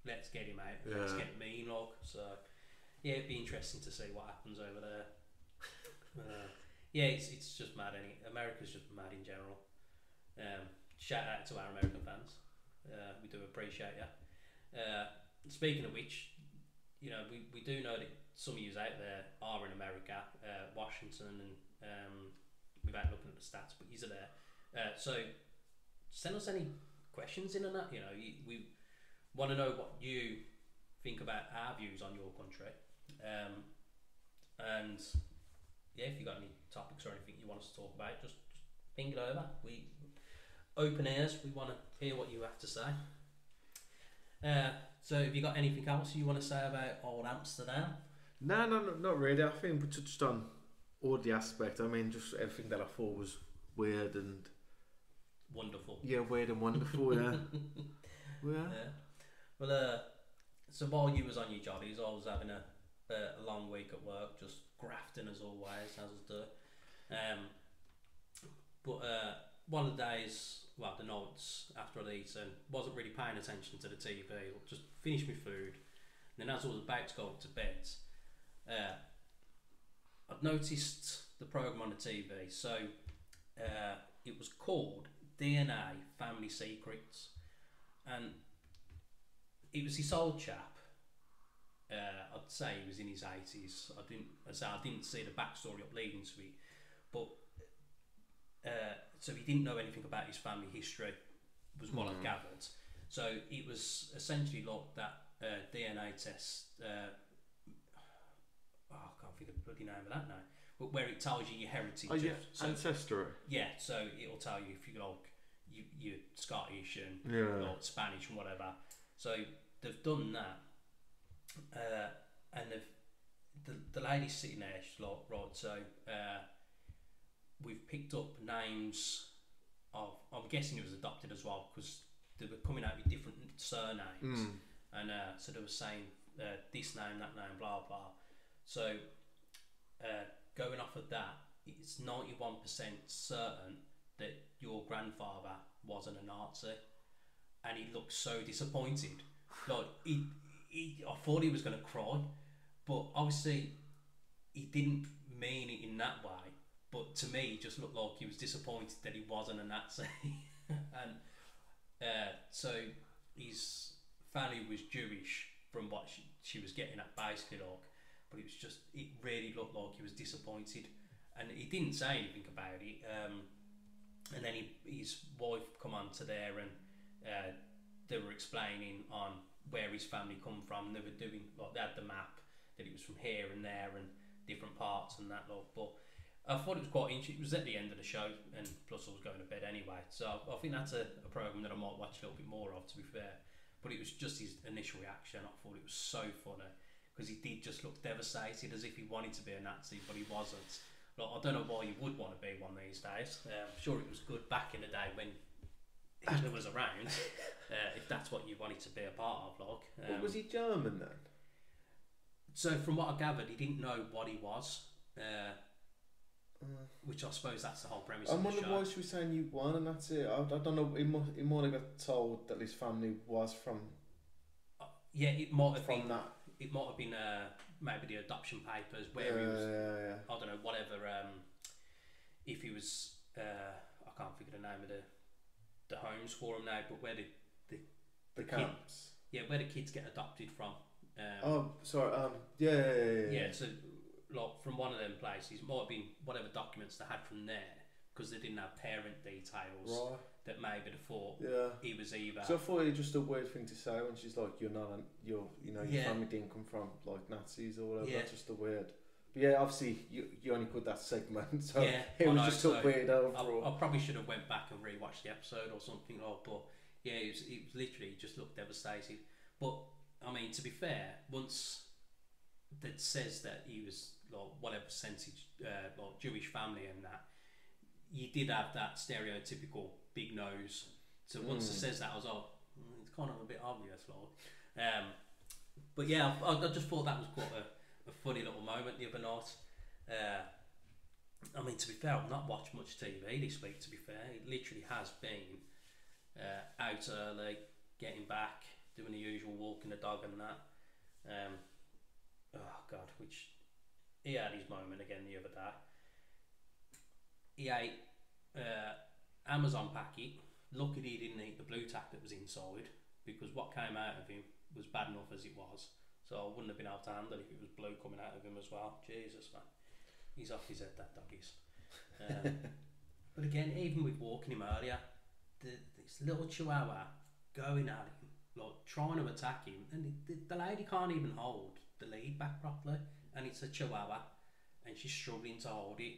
Let's get him out. Let's Yeah. get mean, like so. Yeah, it'd be interesting to see what happens over there. uh, yeah, it's it's just mad. Any America's just mad in general. Um, shout out to our American fans. Uh, we do appreciate you. Uh, speaking of which, you know, we, we do know that some of you out there are in America, uh, Washington, and um, without looking at the stats, but you are there. Uh, so send us any questions in on that. You know, you, we want to know what you think about our views on your country. Um, and yeah, if you've got any topics or anything you want us to talk about, just, just ping it over. We open ears. We want to hear what you have to say. Uh, so, have you got anything else you want to say about old Amsterdam? No, no, no, not really. I think we touched on all the aspects. I mean, just everything that I thought was weird and Wonderful. yeah, weird and wonderful. yeah, yeah. Yeah. Well, uh, so while you was on your jollies, I was always having a, a, a long week at work, just grafting as always, as I do. Um, but uh, one of the days, well, the nights after I'd eaten, wasn't really paying attention to the TV. Just finished my food. And then as I was about to go up to bed, uh, I'd noticed the program on the TV. So uh, it was called DNA Family Secrets, and it was this old chap. Uh, I'd say he was in his eighties. I didn't. I say I didn't see the backstory up leading to it, but uh, so he didn't know anything about his family history, was what I've Mhm. gathered. So it was essentially like that uh, DNA test. Uh, oh, I can't think of the bloody name of that now. But where it tells you your heritage. Oh yeah, so ancestry. yeah, so it'll tell you if you're like you you're Scottish and Yeah. or Spanish and whatever. So they've done that, uh, and they've the the lady's sitting there. She's like, right, so uh, we've picked up names of. I'm guessing it was adopted as well because they were coming out with different surnames, Mm. and uh, so they were saying uh, this name, that name, blah blah. So uh, going off of that, it's ninety one percent certain that your grandfather wasn't a Nazi, and he looked so disappointed. Like he, he I thought he was going to cry, but obviously he didn't mean it in that way. But to me, he just looked like he was disappointed that he wasn't a Nazi, and uh, so his family was Jewish from what she, she was getting at basically like but it was just it really looked like he was disappointed. And he didn't say anything about it um, and then he, his wife come on to there and uh, they were explaining on where his family come from they were doing like they had the map that it was from here and there and different parts and that lot but I thought it was quite interesting. It was at the end of the show, and plus I was going to bed anyway. So I think that's a, a program that I might watch a little bit more of, to be fair. But it was just his initial reaction. I thought it was so funny because he did just look devastated, as if he wanted to be a Nazi, but he wasn't. Like, I don't know why you would want to be one these days. Uh, I'm sure it was good back in the day when Hitler was around, uh, if that's what you wanted to be a part of. Like, um, was he German then? so from what I gathered, he didn't know what he was. Uh, which I suppose that's the whole premise I of the wonder show. why she was saying you won, and that's it. I, I don't know. He must, he might have got told that his family was from Uh, yeah, it might have from been. that. It might have been uh, maybe the adoption papers where he was. yeah, yeah. I don't know, whatever. Um, if he was, uh, I can't think of the name of the the homes for him now, but where the The camps. yeah where the kids get adopted from. Um, Oh, sorry. Um, yeah, yeah, yeah. yeah, yeah, so like from one of them places, might have been whatever documents they had from there because they didn't have parent details. Right. That maybe they thought Yeah. he was either. So I thought it was just a weird thing to say when she's like, "You're not, an, you're, you know, your Yeah. family didn't come from like Nazis or whatever." Yeah. That's just a weird. But yeah, obviously you, you only put that segment, so Yeah, it was know, just so a weird I, overall. I probably should have went back and rewatched the episode or something like but yeah it was, it was literally just looked devastated but I mean to be fair once that says that he was like whatever percentage uh, like Jewish family and that you did have that stereotypical big nose so once it Mm. says that I was like mm, it's kind of a bit obvious like um, but yeah I, I just thought that was quite a, a funny little moment the other night uh, I mean, to be fair, I've not watched much TV this week. To be fair, it literally has been uh, out early, getting back, doing the usual walking the dog and that. Um, oh God, which he had his moment again the other day. He ate uh, Amazon packet. Luckily, he didn't eat the Blu Tack that was inside because what came out of him was bad enough as it was. So I wouldn't have been able to handle it if it was blue coming out of him as well. Jesus, man. He's off his head, that dog is. Um, but again, even with walking him earlier, the, this little chihuahua going at him, like trying to attack him, and the, the lady can't even hold the lead back properly, and it's a Chihuahua, and she's struggling to hold it.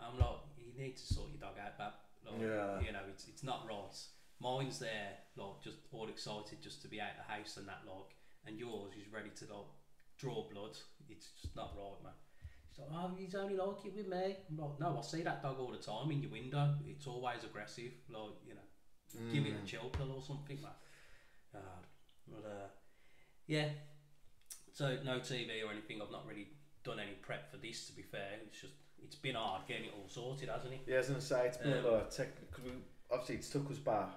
I'm like, you need to sort your dog out, bab. Like, Yeah. You know, it's it's not right. Mine's there, like just all excited just to be out the house and that, like, and yours is ready to like draw blood. It's just not right, man. She's like, oh, he's only like it with me. I'm like, no, I see that dog all the time in your window. It's always aggressive, like you know, give it a chill pill or something, man. Uh, but uh, yeah. So no TV or anything. I've not really done any prep for this. To be fair, it's just it's been hard getting it all sorted, hasn't it? Yeah, as I say it's been Um, a lot of tech. Cause we, obviously, it took us back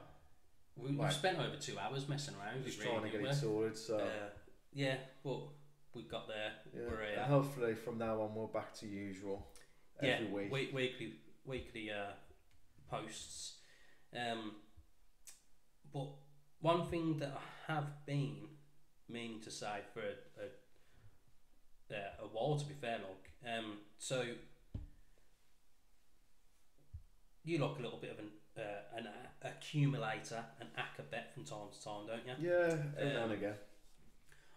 We, we spent over two hours messing around just it, trying to get it sorted. So Uh, yeah, but we got there. yeah, hopefully from now on we're back to usual every yeah, week. week- weekly weekly uh, posts. Um, but one thing that I have been meaning to say for a, a, a while, to be fair, like, um, so you like a little bit of an uh, an accumulator, an acca bet from time to time, don't you? Yeah, every now Um, and again.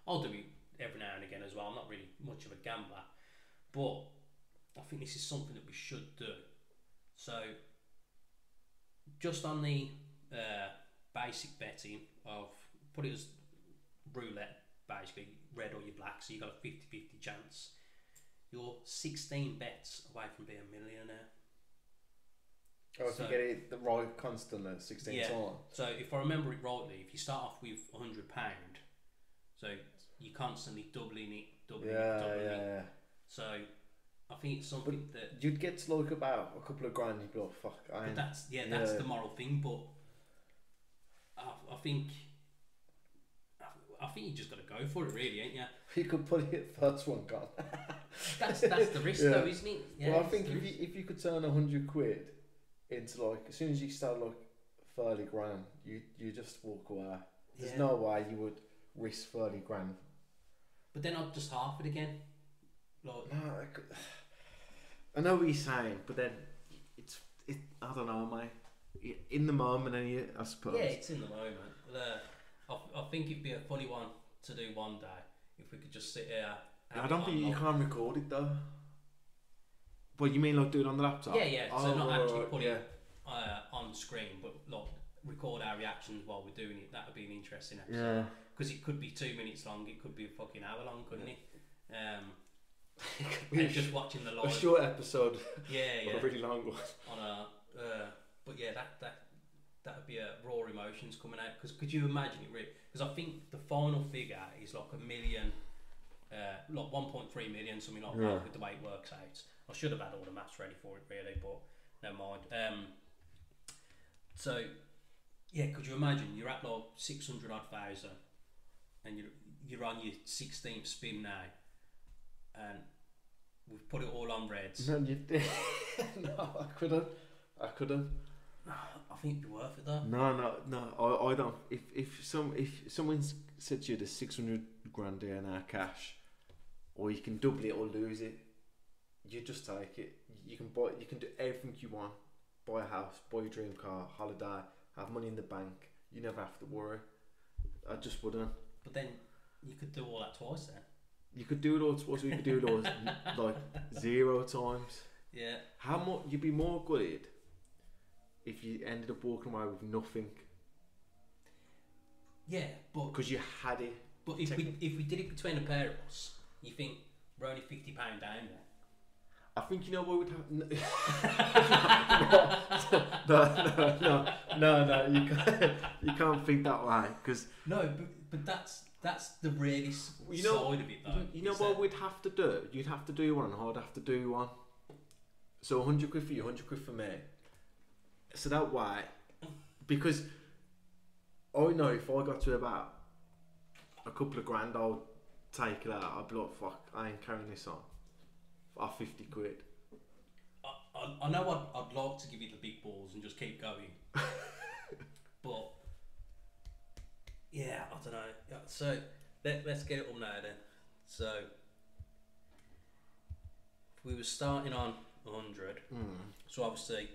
I'll do it every now and again as well. I'm not really much of a gambler, but I think this is something that we should do. So, just on the uh, basic betting of put it as roulette, basically red or your black, so you've got a 50 50 chance. You're 16 bets away from being a millionaire. Oh, if so- you get it the right constantly, sixteen Yeah. times. So if I remember it rightly, if you start off with a hundred pound, so you're constantly doubling it, doubling it, doubling yeah, it. yeah. So I think it's something that. You'd get to like about a couple of grand. You'd be like, "Fuck, I But that's yeah, that's yeah. the moral thing. But I, I think I, think you just got to go for it, really, ain't you? You could put it first one gone. That's that's the risk, Yeah. though, isn't it? Yeah, well, I think if you if you could turn a hundred quid into like as soon as you start like thirty grand, you you just walk away. There's Yeah. no way you would risk thirty grand. But then I'd just half it again. Like No, I, could, I know what you're saying, but then it's it. I don't know, mate. In the moment, and you, I suppose. yeah, it's in the moment. But, uh, I, I think it'd be a funny one to do one day if we could just sit here. have I don't on think you lock. can record it though. But you mean like do it on the laptop? Yeah, yeah. So Oh, not right, actually right, putting yeah. it uh, on screen, but like record our reactions while we're doing it. That would be an interesting episode. Yeah. Because it could be two minutes long. It could be a fucking hour long, couldn't it? Um, and just watching the A live. short episode, Yeah, or yeah. a really long one. On a. Uh, but yeah, that that that would be a raw emotions coming out. Because could you imagine it? Really? Because I think the final figure is like a million. Uh, like 1.3 million, something like Yeah. that, with the way it works out. I should have had all the maths ready for it, really, but never mind. Um, so, yeah, could you imagine you're at like 600 odd thousand and you're, you're on your 16th spin now and we've put it all on reds. No, you no, I couldn't. I couldn't. I think it'd be worth it though. No, no, no. I, I don't. If if some if someone's said to you there's six hundred grand in our cash, or you can double it or lose it, you just take it. You can buy. You can do everything you want. Buy a house, buy your dream car, holiday, have money in the bank. You never have to worry. I just wouldn't. But then you could do all that twice then. You could do it all twice. or You could do it all like zero times. Yeah. How much? You'd be more good if you ended up walking away with nothing Yeah, but because you had it. but if we if we did it between the pair of us, you think we're only fifty pound down there? I think you know what we would happen. no, no, no, no, no. You can't. You can't think that way because No, but but that's that's the realist You know- side of it though. you know is what that- we'd have to do. You'd have to do one, and I'd have to do one. So hundred quid for you, hundred quid for me. So that why, because I know if I got to about a couple of grand, I'll take it out. I'd be like, fuck, I ain't carrying this on. For fifty quid. I, I, I know I'd, I'd like to give you the big balls and just keep going, but yeah, I don't know. So let, let's get it up now then. So we were starting on 100, Mm. so obviously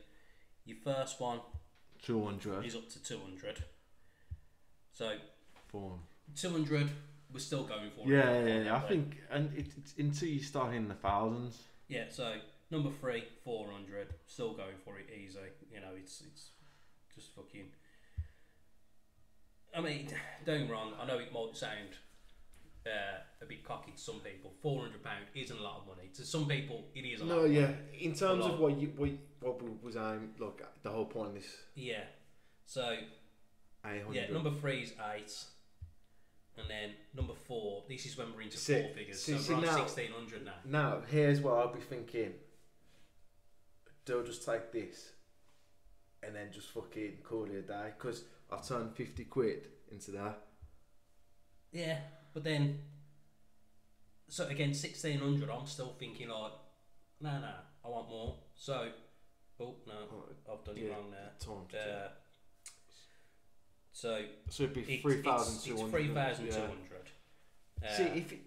your first one Two hundred. is up to 200. So four. 200, we're still going for Yeah, it. yeah, yeah. I think, and it, it's until you start hitting the thousands. Yeah, so number three, 400, still going for it easy. You know, it's it's just fucking. I mean, don't get me wrong, I know it might sound uh, a bit cocky to some people. £400 isn't a lot of money. To some people, it is a lot No, yeah. money. In terms of what you what, what was aim, look, the whole point of this Yeah. So, hundred. yeah, number three is eight. And then number four, this is when we're into See- four figures. see- so see we're on now- 1600 now. Now, here's what I'll be thinking. Do I just take this and then just fucking call it a day? Because I've turned 50 quid into that. Yeah, but then, so again, sixteen hundred. I'm still thinking like, no, no, I want more. So, oh no, I've done it wrong there. Uh, so So it'd be it's, it's, 3,200. it's three thousand two yeah. Uh, See, if it,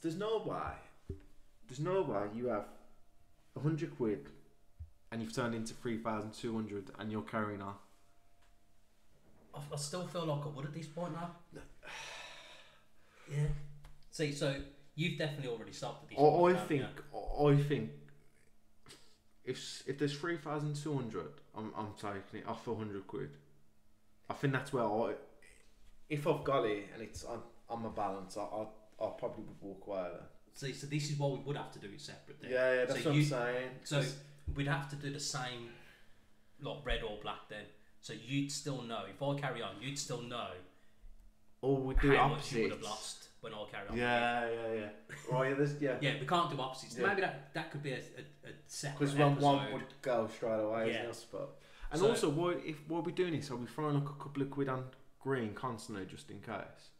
there's no way, there's no way you have 100 quid and you've turned into 3,200 and you're carrying on. I, I still feel like I would at this point now. Yeah. See, so you've definitely already stopped at this I, point. I think, you? I think, if if there's three thousand two hundred, I'm I'm taking it off for hundred quid. I think that's where I, if I've got it and it's on on my balance, I I'll, I'll probably walk away. Then. See, so this is why we would have to do it separately. Yeah, yeah, that's So what you- I'm saying. So 'Cause- we'd have to do the same, like red or black then. So you'd still know if I carry on, you'd still know or we do how much you would have lost when I carry on. Yeah, yeah, yeah. Right, yeah, there's yeah. Yeah, we can't do opposites. Yeah. Maybe that that could be a, a, a separate Because one, one would go straight away, Yeah. I suppose. And So- also, what if what we're doing is, are we throwing like a couple of quid on green constantly just in case,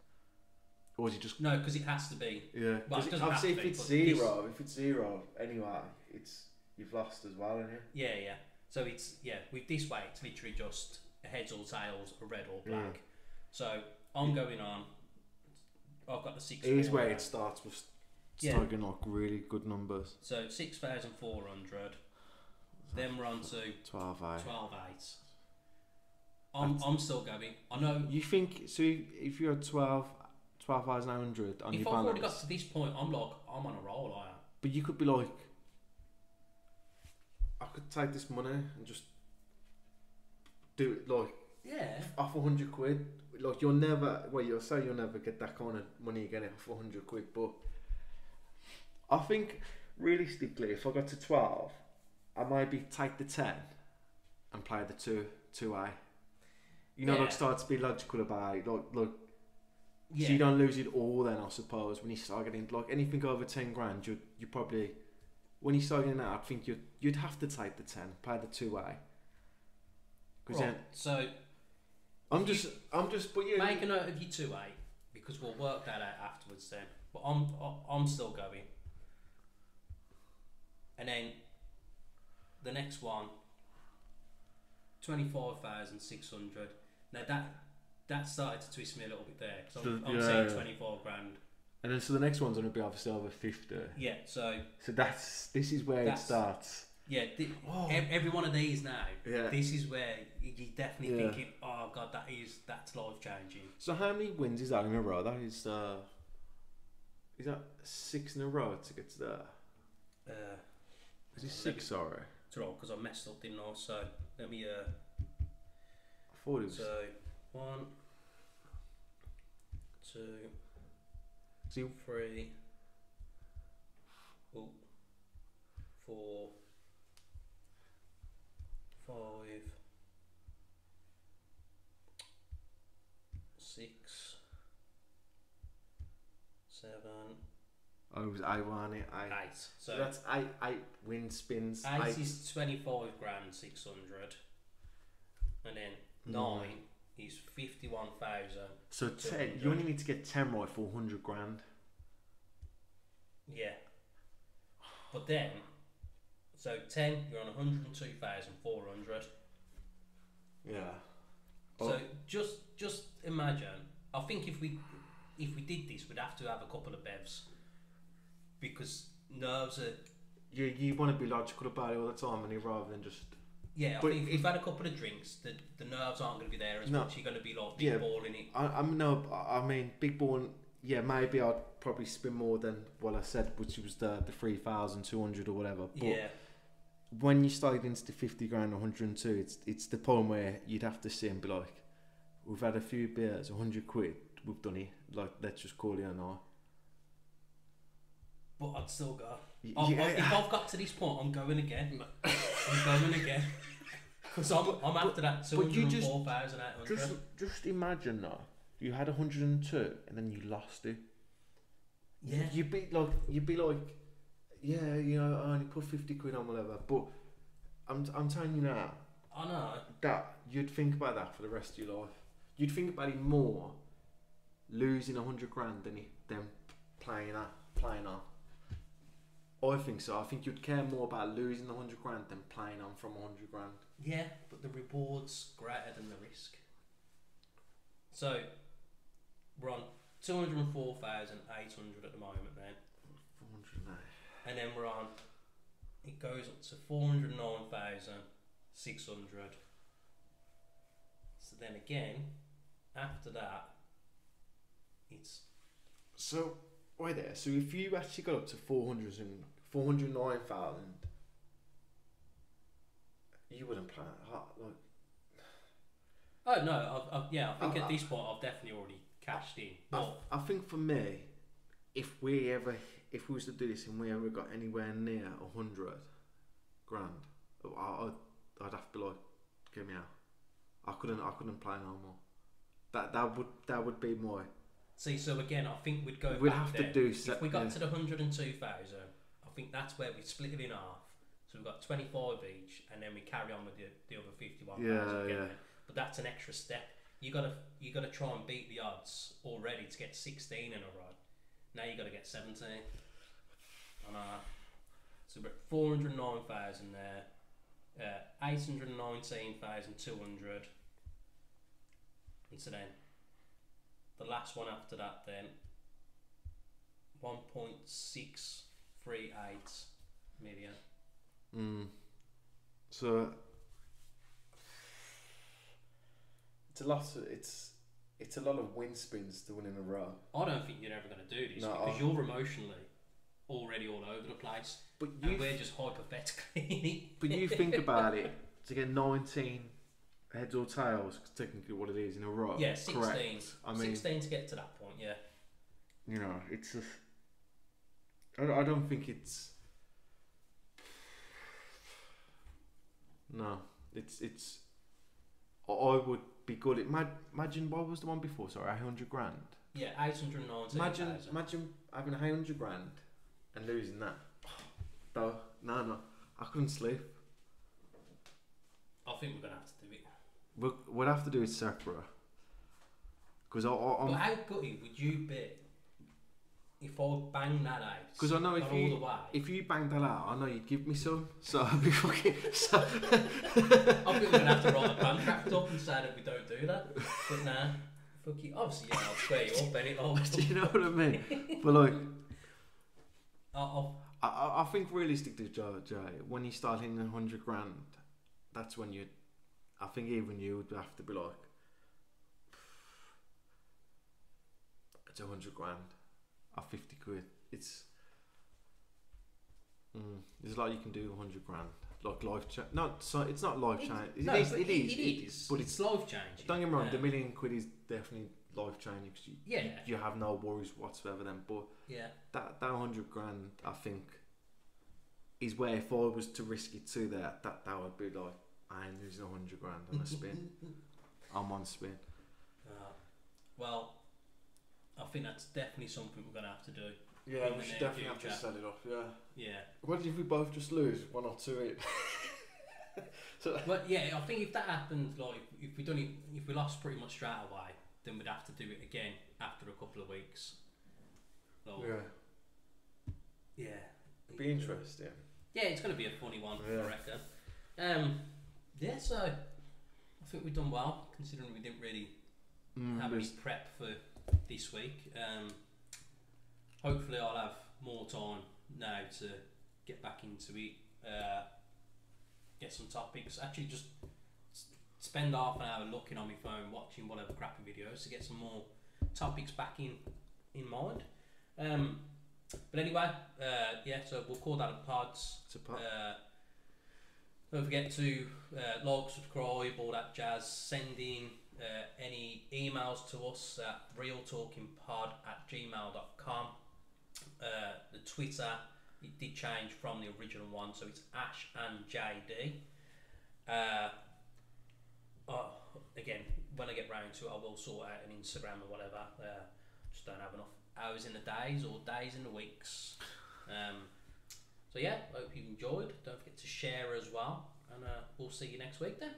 or is it just No, because it has to be. yeah? Well, it doesn't obviously, if be, it's but this- zero, if it's zero anyway, it's you've lost as well, haven't you? Yeah, yeah. So it's yeah. With this way, it's literally just heads or tails, red or black. Yeah. So I'm going on. I've got the six. Four where it starts with Yeah. starting like really good numbers. So six thousand four hundred. Then we're on to 12 eh? twelve eight. I'm I'm still going. I know. You think so? If, if you're 12, 12,900 on If I've your already got to this point, I'm like I'm on a roll. I am. but you could be like, I could take this money and just do it like Yeah. off a hundred quid. Like you'll never, well, you'll say you'll never get that kind of money again off a hundred quid, but I think realistically, if I got to twelve, I maybe take the ten and play the two two A. You know, Yeah. like start to be logical about it, like like Yeah. so you don't lose it all. Then I suppose when you start getting like anything over ten grand, you you probably when you start getting that, I think you'd you'd have to take the ten, play the two A. Because Right. then So I'm just I'm just but yeah. make a note of your two eight because we'll work that out afterwards. Then, but I'm I'm still going. And then the next one, twenty four thousand six hundred. Now that that started to twist me a little bit there because I'm, So- I'm yeah, saying yeah. twenty four grand. And then so the next one's gonna be obviously over fifty. Yeah. So So that's this is where it starts. Yeah, th- Oh. every one of these now. Yeah. This is where you're definitely Yeah. thinking, oh god, that is that's life changing. So how many wins is that in a row? That is uh is that six in a row to get to there? Uh, Is it six? Sorry, it's wrong because I messed up, didn't I? So let me uh. I thought it was. So one, two, See, three, oh, four, five, six, seven, oh, it was I won it. I. eight. So So that's eight eight win spins. eight eight is twenty-five grand six hundred, and then Nine. nine is fifty-one thousand. So ten. You only need to get ten right for hundred grand. Yeah. But then, so 10, you're on 102,400. Yeah. So just just imagine, I think if we if we did this, we'd have to have a couple of bevs. Because nerves are, You you want to be logical about it all the time, and you rather than just Yeah, I But think if you've had a couple of drinks, the, the nerves aren't going to be there as No. much. You're going to be like Yeah. big ball in it. I, I'm no, I mean, big ball. Yeah, maybe I'd probably spin more than what I said, which was the the three thousand two hundred or whatever. But Yeah, when you start into the fifty grand, one hundred and two, it's it's the point where you'd have to sit and be like, we've had a few beers, hundred quid, we've done it. Like, let's just call it a night. but I'd still go. Yeah. I've- if I've got to this point, I'm going again. I'm going again. Because I'm, I'm after that but you just- 204,800. Just just imagine though, you had hundred and two, and then you lost it. yeah. You'd be like, you'd be like, yeah, you know, I only put fifty quid on whatever. But I'm I'm telling you now I know. that you'd think about that for the rest of your life. You'd think about it more losing a hundred grand than it, than playing that playing on. I think so. I think you'd care more about losing a hundred grand than playing on from a hundred grand. Yeah, but the reward's greater than the risk. So, we're on 204,800 at the moment then. Four hundred now. And then we're on, it goes up to 409,600. So then again, after that, it's So wait there. So if you actually got up to 400 and 409,000, you wouldn't plan it hard. Like Oh no, I've, I've, yeah, I think I- at this point I've definitely already cashed in. I, But I think for me, if we ever, if we was to do this and we ever got anywhere near a hundred grand, I, I'd, I'd have to be like, get me out. I couldn't, I couldn't play no more. That that would that would be my. see, so again, I think we'd go. We'd have to then. do. If se- we got yeah. to the hundred and two thousand, I think that's where we split it in half. So we've got twenty five each, and then we carry on with the, the other fifty one Yeah, yeah. But that's an extra step. You gotta you gotta try and beat the odds already to get sixteen in a row. Now you gotta get seventeen. I know. So we're at four hundred nine thousand there. Uh, eight hundred nineteen thousand two hundred. And so then the last one after that then one point six three eight million. Mm. So it's a lot. Of, it's it's a lot of win spins to win in a row. I don't think you're ever going to do this No, because I- you're emotionally already all over the place, But and we're just hypothetically in but you think about it to get nineteen heads or tails, 'cause technically what it is in a row. Yeah, 16. Correct. I mean, 16 to get to that point, yeah. you know, it's just. I, I don't think it's. No, it's it's. I- I would be good. Imagine what was the one before? Sorry, eight hundred grand. Yeah, 819. Imagine, imagine having hundred grand and losing that. No, no, no. I couldn't sleep. I think we're to have to do it. We'll, we'll have to do it separate. Because I, I, I'm. how gutted would you be if I bang that out, because I know if you- way? if you banged that out, I know you'd give me some. So I'd be fucking. So, I think we're going to have to write a contract up and say that we don't do that. But nah, fuck you. Obviously, yeah, I'll square you up any do you know what I mean? But like, I'll, I, I I think realistically, Jay, Jay, when you start hitting a hundred grand, that's when you. I think even you would have to be like, it's a hundred grand, at fifty quid. It's. Mm, there's a lot you can do with hundred grand, like life change. Not so. It's not life It- change. It no, is. but It is. It is. But it's. it's life changing. Don't get me wrong. The Um, million quid is definitely life changing because you, Yeah. you have no worries whatsoever. Then, but Yeah. that that hundred grand, I think, is where if I was to risk it to that, that that would be like I'm losing a hundred grand on a spin. I'm on spin. Uh, well, I think that's definitely something we're going to have to do. Yeah, we should definitely have to future. set it off. Yeah. Yeah. What if we both just lose one or two? It. so But yeah, I think if that happened, like if we done it, if we lost pretty much straight away, then we'd have to do it again after a couple of weeks. Like, yeah, yeah. it'd be interesting. Yeah, it's going to be a funny one, Yeah. I reckon. Um, yeah, so I think we've done well considering we didn't really Mm, have any prep for this week. Um, hopefully, I'll have more time now to get back into it. Uh, get some topics. Actually, just spend half an hour looking on my phone, watching whatever crappy videos to get some more topics back in in mind. Um, but anyway, uh, yeah. So we'll call that a pods. It's a part. Uh, don't forget to uh, like, subscribe, all that jazz. Send in uh, any emails to us at realtalkingpod at gmail.com. Uh, the Twitter, it did change from the original one, so it's Ash and JD. Uh, oh, again, when I get round to it, I will sort out an Instagram or whatever. Uh, just don't have enough hours in the days or days in the weeks. Um, so yeah, hope you enjoyed. Don't forget to share as well, and uh, we'll see you next week then.